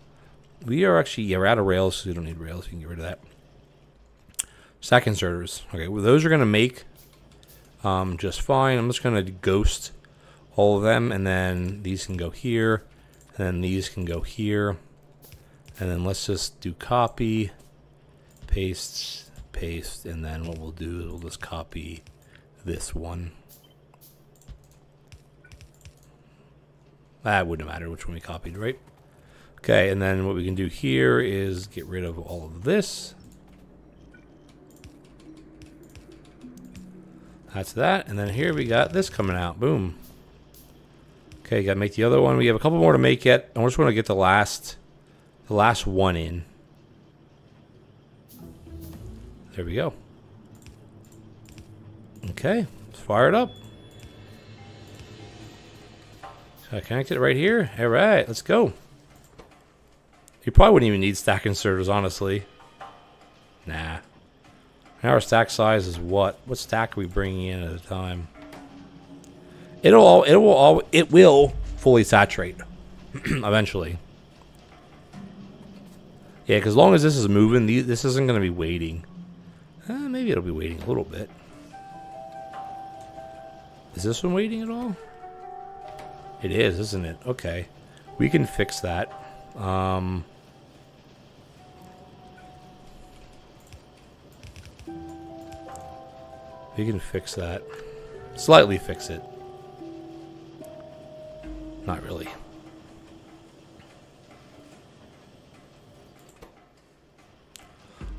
We are actually, yeah, we're out of rails, so we don't need rails. You can get rid of that. Stack inserters. Okay, well, those are going to make um, just fine. I'm just going to ghost all of them, and then these can go here, and then these can go here. And then let's just do copy, paste, paste, and then what we'll do is we'll just copy this one. That wouldn't matter which one we copied, right? Okay, and then what we can do here is get rid of all of this. That's that. And then here we got this coming out. Boom. Okay, gotta make the other one. We have a couple more to make yet. I just want to get the last the last one in. There we go. Okay, let's fire it up. I connect it right here. All right, let's go. You probably wouldn't even need stack inserters, honestly. Nah. Our stack size is what? What stack are we bringing in at a time? It'll all, it will all, it will fully saturate eventually. Yeah, because as long as this is moving, this isn't going to be waiting. Uh, maybe it'll be waiting a little bit. Is this one waiting at all? It is, isn't it? Okay. We can fix that. Um, we can fix that. Slightly fix it. Not really.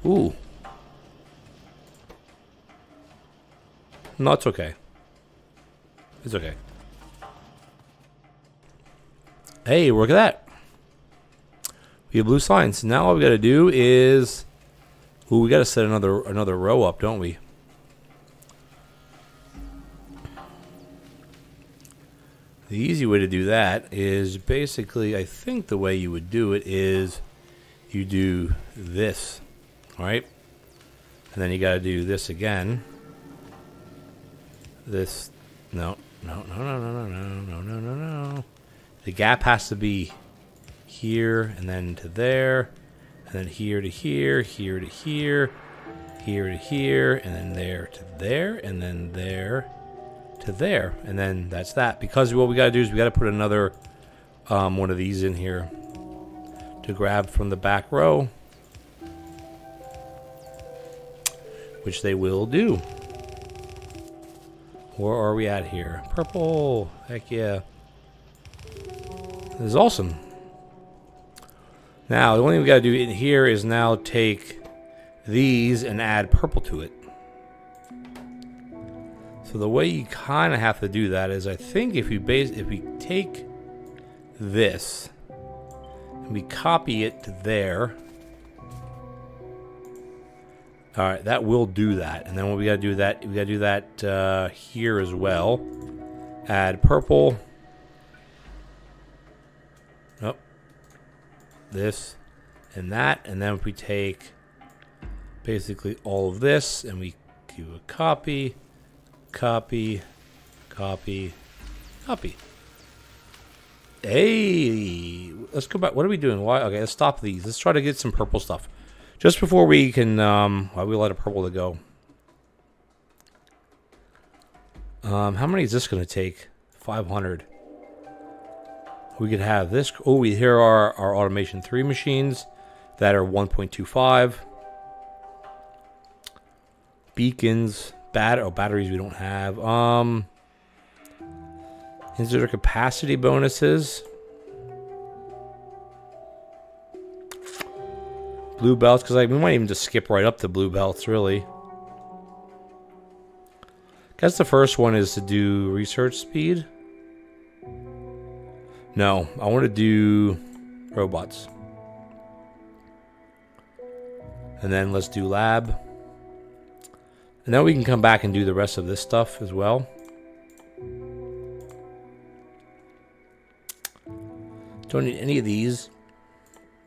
Ooh. No, it's okay. It's okay. Hey, look at that. We have blue signs. Now all we got to do is... Ooh, we got to set another another row up, don't we? The easy way to do that is basically, I think the way you would do it is you do this, right? And then you got to do this again. This, no, no, no, no, no, no, no, no, no, no. The gap has to be here and then to there, and then here to here, here to here, here to here, and then there to there, and then there to there. And then that's that. Because what we got to do is we got to put another um, one of these in here to grab from the back row. Which they will do. Where are we at here? Purple. Heck yeah. This is awesome. Now, the only thing we got to do in here is now take these and add purple to it. So the way you kind of have to do that is I think if we base if we take this and we copy it to there. All right, that will do that. And then what we got to do that we got to do that uh, here as well. Add purple. Nope. This and that. And then if we take basically all of this and we do a copy, copy, copy, copy. Hey, let's go back. What are we doing? Why? Okay, let's stop these. Let's try to get some purple stuff. Just before we can, um, why we let a purple to go? Um, how many is this going to take? 500. We could have this. Oh, we here are our automation 3 machines that are 1.25. Beacons, bat oh batteries we don't have. Um is there capacity bonuses? Blue belts, because like we might even just skip right up to blue belts, really. Guess the first one is to do research speed. No, I want to do robots. And then let's do lab. And then we can come back and do the rest of this stuff as well. Don't need any of these.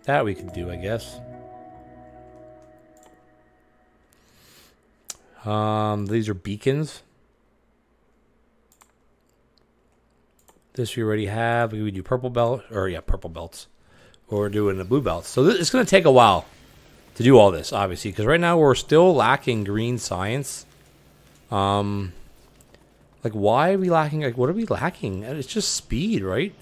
That we could do, I guess. Um, these are beacons. This we already have. We do purple belt, or yeah, purple belts. Or doing the blue belts. So it's going to take a while to do all this, obviously, because right now we're still lacking green science. Um, like, why are we lacking? Like, what are we lacking? It's just speed, right?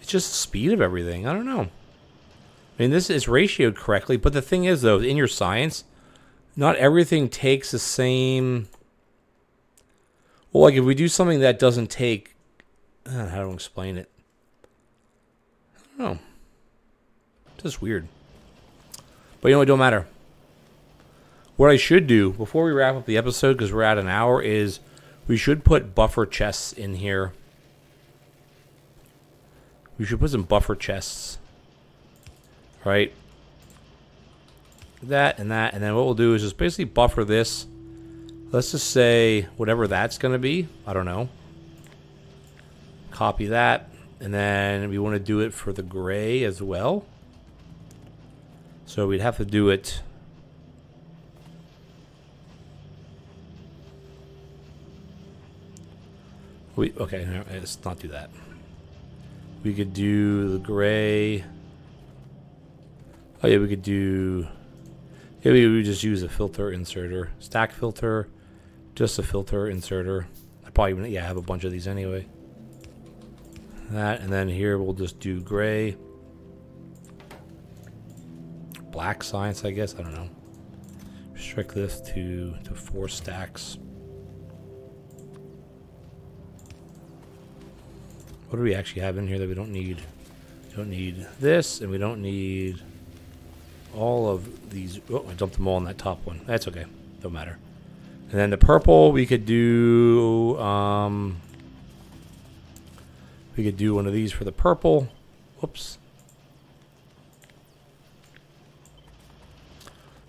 It's just speed of everything. I don't know. I mean, this is ratioed correctly, but the thing is, though, in your science, not everything takes the same well, like if we do something that doesn't take, uh, how to explain it? I don't know. Just weird. But you know, it don't matter. What I should do before we wrap up the episode, because we're at an hour, is we should put buffer chests in here. We should put some buffer chests. Right? That and that, and then what we'll do is just basically buffer this Let's just say whatever that's going to be. I don't know. Copy that. And then we want to do it for the gray as well. So we'd have to do it... We, okay, let's not do that. We could do the gray. Oh yeah, we could do... Yeah, we just use a filter inserter. Stack filter. Just a filter inserter. I probably yeah, I have a bunch of these anyway. That, and then here we'll just do gray. Black science, I guess, I don't know. Restrict this to, to four stacks. What do we actually have in here that we don't need? We don't need this, and we don't need all of these. Oh, I dumped them all in that top one. That's okay. Don't matter. And then the purple, we could do, um, we could do one of these for the purple. Whoops.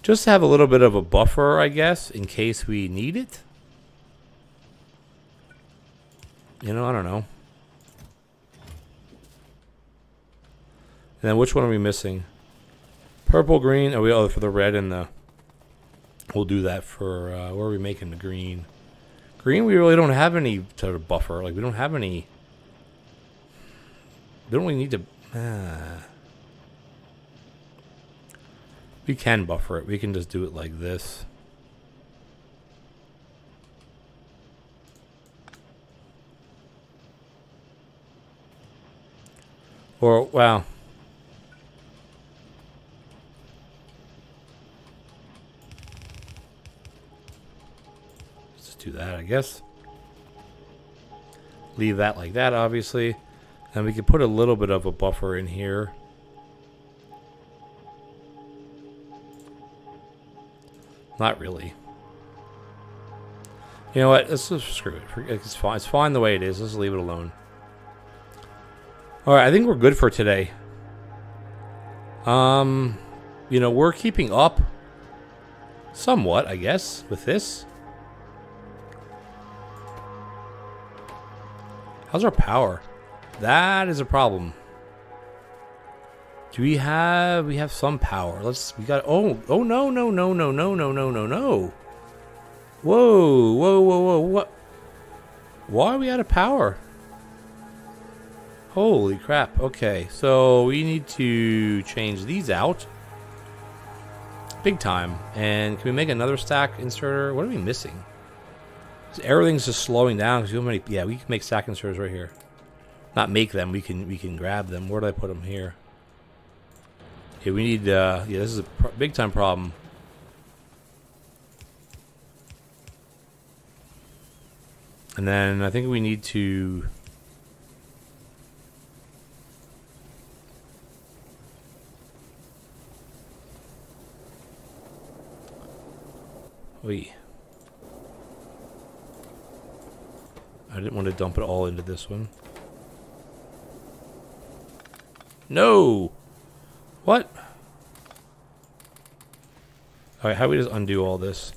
Just have a little bit of a buffer, I guess, in case we need it. You know, I don't know. And then which one are we missing? Purple, green. Oh, we oh for the red and the We'll do that for, uh, where are we making the green? Green, we really don't have any sort of buffer. Like, we don't have any... We don't really need to... Uh, we can buffer it. We can just do it like this. Or, well... do that, I guess. Leave that like that, obviously. And we can put a little bit of a buffer in here. Not really. You know what? Let's just screw it. It's fine. It's fine the way it is. Let's leave it alone. All right, I think we're good for today. Um, you know, we're keeping up somewhat, I guess, with this. How's our power? That is a problem. Do we have we have some power? Let's we got oh oh no no no no no no no no no. Whoa, whoa, whoa, whoa, what? Why are we out of power? Holy crap. Okay, so we need to change these out. Big time. And can we make another stack inserter? What are we missing? Everything's just slowing down because have many. Yeah, we can make stack inserters right here. Not make them. We can we can grab them. Where do I put them here? Yeah, we need. Uh, yeah, this is a big time problem. And then I think we need to Wait. I didn't want to dump it all into this one. No! What? Alright, how do we just undo all this?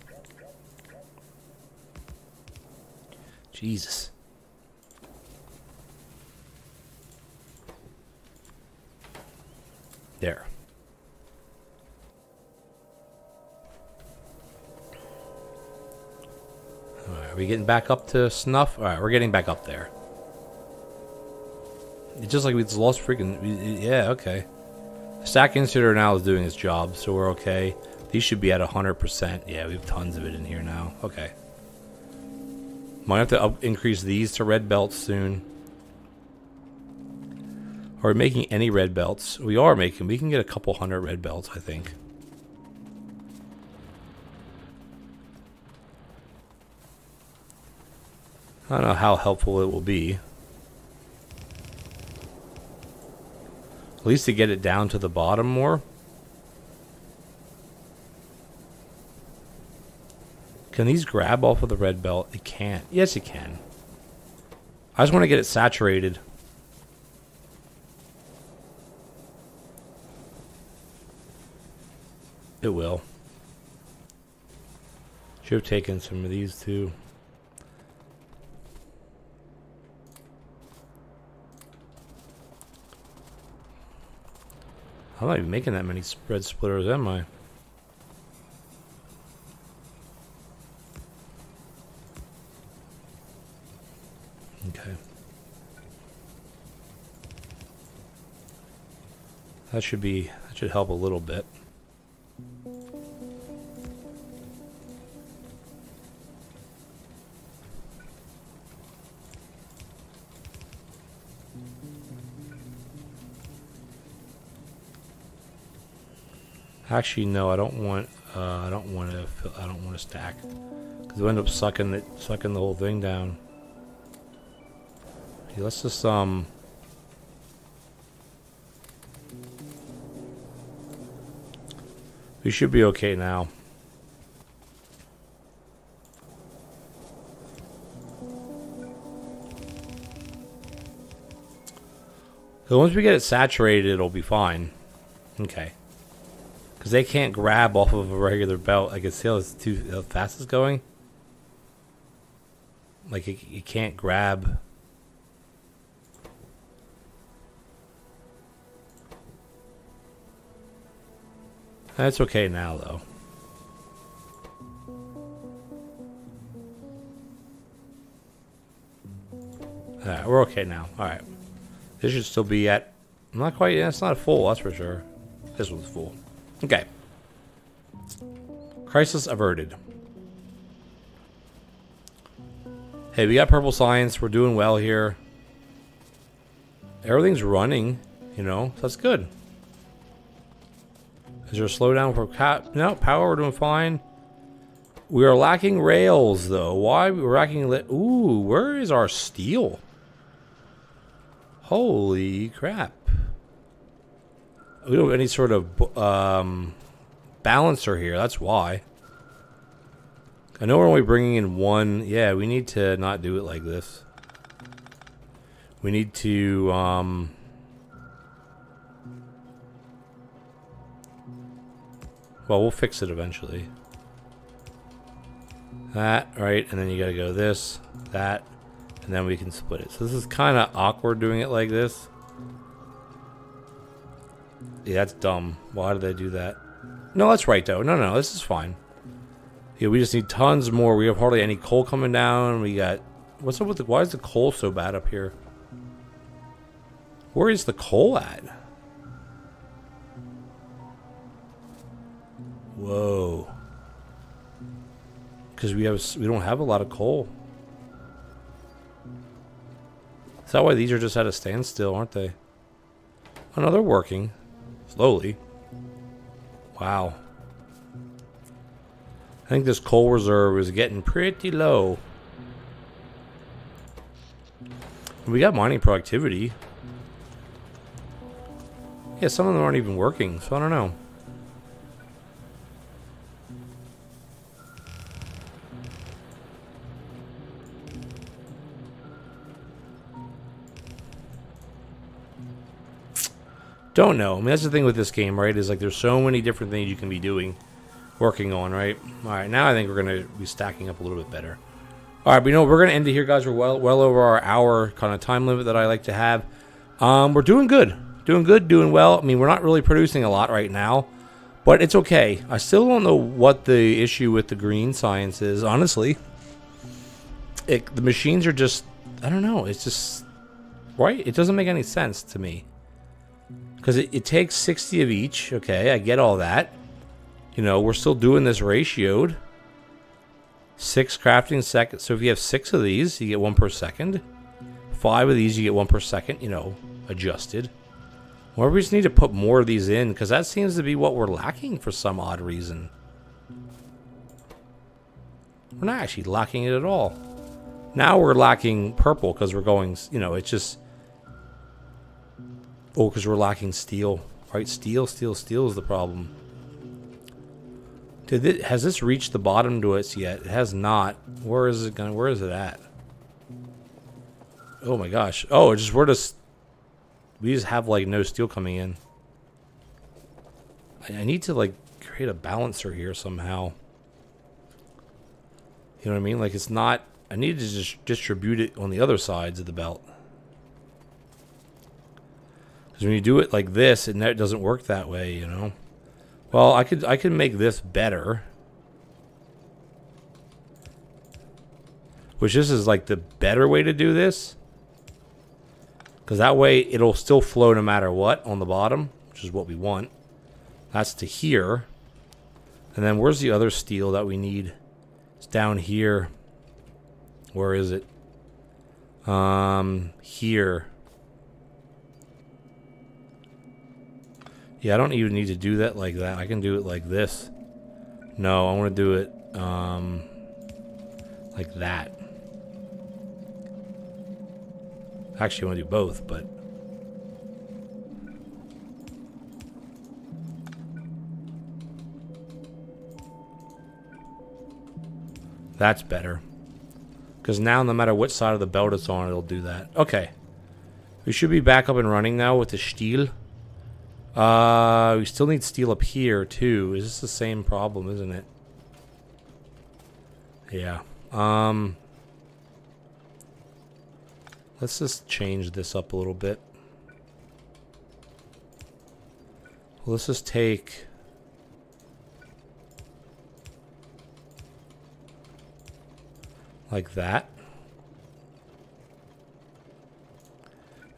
Jesus. There. Are we getting back up to snuff? Alright, we're getting back up there. It's just like we just lost freaking... Yeah, okay. Stack Inserter now is doing its job, so we're okay. These should be at 100%. Yeah, we have tons of it in here now. Okay. Might have to up increase these to red belts soon. Are we making any red belts? We are making. We can get a couple hundred red belts, I think. I don't know how helpful it will be. At least to get it down to the bottom more. Can these grab off of the red belt? It can't. Yes, it can. I just want to get it saturated. It will. Should have taken some of these too. I'm not even making that many spread splitters, am I? Okay. That should be, that should help a little bit. Actually, no, I don't want. Uh, I don't want to. I don't want to stack because we end up sucking it, sucking the whole thing down. Okay, let's just um. We should be okay now. So once we get it saturated, it'll be fine. Okay. Because they can't grab off of a regular belt. I can see how it's too how fast it's going. Like, it, it can't grab. That's okay now, though. Alright, we're okay now. Alright. This should still be at... Not quite... Yeah, it's not full, that's for sure. This one's full. Okay. Crisis averted. Hey, we got purple science. We're doing well here. Everything's running, you know, so that's good. Is there a slowdown for cat? No, power, we're doing fine. We are lacking rails, though. Why? We're lacking... Ooh, where is our steel? Holy crap we don't have any sort of um, balancer here. That's why. I know we're only bringing in one. Yeah, we need to not do it like this. We need to... Um, well, we'll fix it eventually. That, right, and then you gotta go this, that, and then we can split it. So this is kind of awkward doing it like this. Yeah, that's dumb. Why did they do that? No, that's right, though. No, no, this is fine. Yeah, we just need tons more. We have hardly any coal coming down. We got... What's up with the... Why is the coal so bad up here? Where is the coal at? Whoa. Because we have we don't have a lot of coal. Is that why these are just at a standstill, aren't they? Oh no, they're working. Slowly. Wow. I think this coal reserve is getting pretty low. We got mining productivity. Yeah, some of them aren't even working, so I don't know. Don't know. I mean, that's the thing with this game, right? Is like there's so many different things you can be doing, working on, right? All right, now I think we're gonna be stacking up a little bit better. All right, but you know we're gonna end it here, guys. We're well well over our hour kind of time limit that I like to have. Um, we're doing good, doing good, doing well. I mean, we're not really producing a lot right now, but it's okay. I still don't know what the issue with the green science is, honestly. It, the machines are just, I don't know. It's just right. It doesn't make any sense to me. Because it, it takes 60 of each. Okay, I get all that. You know, we're still doing this ratioed. Six crafting seconds. So if you have six of these, you get one per second. Five of these, you get one per second, you know, adjusted. Or we just need to put more of these in, because that seems to be what we're lacking for some odd reason. We're not actually lacking it at all. Now we're lacking purple, because we're going, you know, it's just Oh, because we're lacking steel. Right, steel, steel, steel is the problem. Has this reached the bottom to us yet? It has not. Where is it going? Where is it at? Oh my gosh. Oh, it just we're just we just have like no steel coming in. I, I need to like create a balancer here somehow. You know what I mean? Like it's not. I need to just distribute it on the other sides of the belt. Because when you do it like this, it doesn't work that way, you know. Well, I could I could make this better. Which this is like the better way to do this. Because that way it'll still flow no matter what on the bottom, which is what we want. That's to here. And then where's the other steel that we need? It's down here. Where is it? Um, here. Yeah, I don't even need to do that like that. I can do it like this. No, I want to do it um, like that. Actually, I want to do both, but... That's better. Because now, no matter what side of the belt it's on, it'll do that. Okay. We should be back up and running now with the steel. Uh, we still need steel up here, too. Is this the same problem, isn't it? Yeah. Um, let's just change this up a little bit. Let's just take... Like that.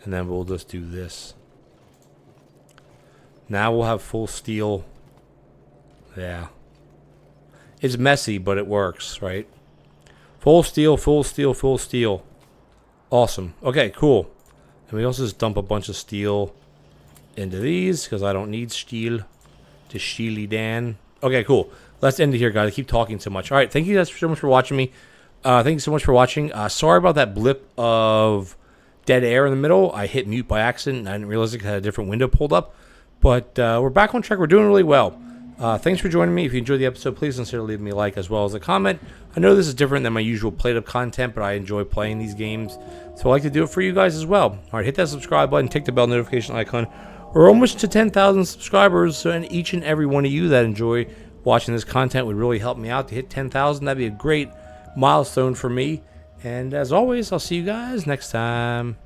And then we'll just do this. Now we'll have full steel. Yeah. It's messy, but it works, right? Full steel, full steel, full steel. Awesome. Okay, cool. And we also just dump a bunch of steel into these because I don't need steel to steely Dan. Okay, cool. Let's end it here, guys. I keep talking so much. All right, thank you guys so much for watching me. Uh, thank you so much for watching. Uh, sorry about that blip of dead air in the middle. I hit mute by accident. I didn't realize it had a different window pulled up. But uh, we're back on track. We're doing really well. Uh, thanks for joining me. If you enjoyed the episode, please consider leaving me a like as well as a comment. I know this is different than my usual plate of content, but I enjoy playing these games, so I like to do it for you guys as well. All right, hit that subscribe button, tick the bell notification icon. We're almost to 10,000 subscribers, so and each and every one of you that enjoy watching this content would really help me out to hit 10,000. That'd be a great milestone for me. And as always, I'll see you guys next time.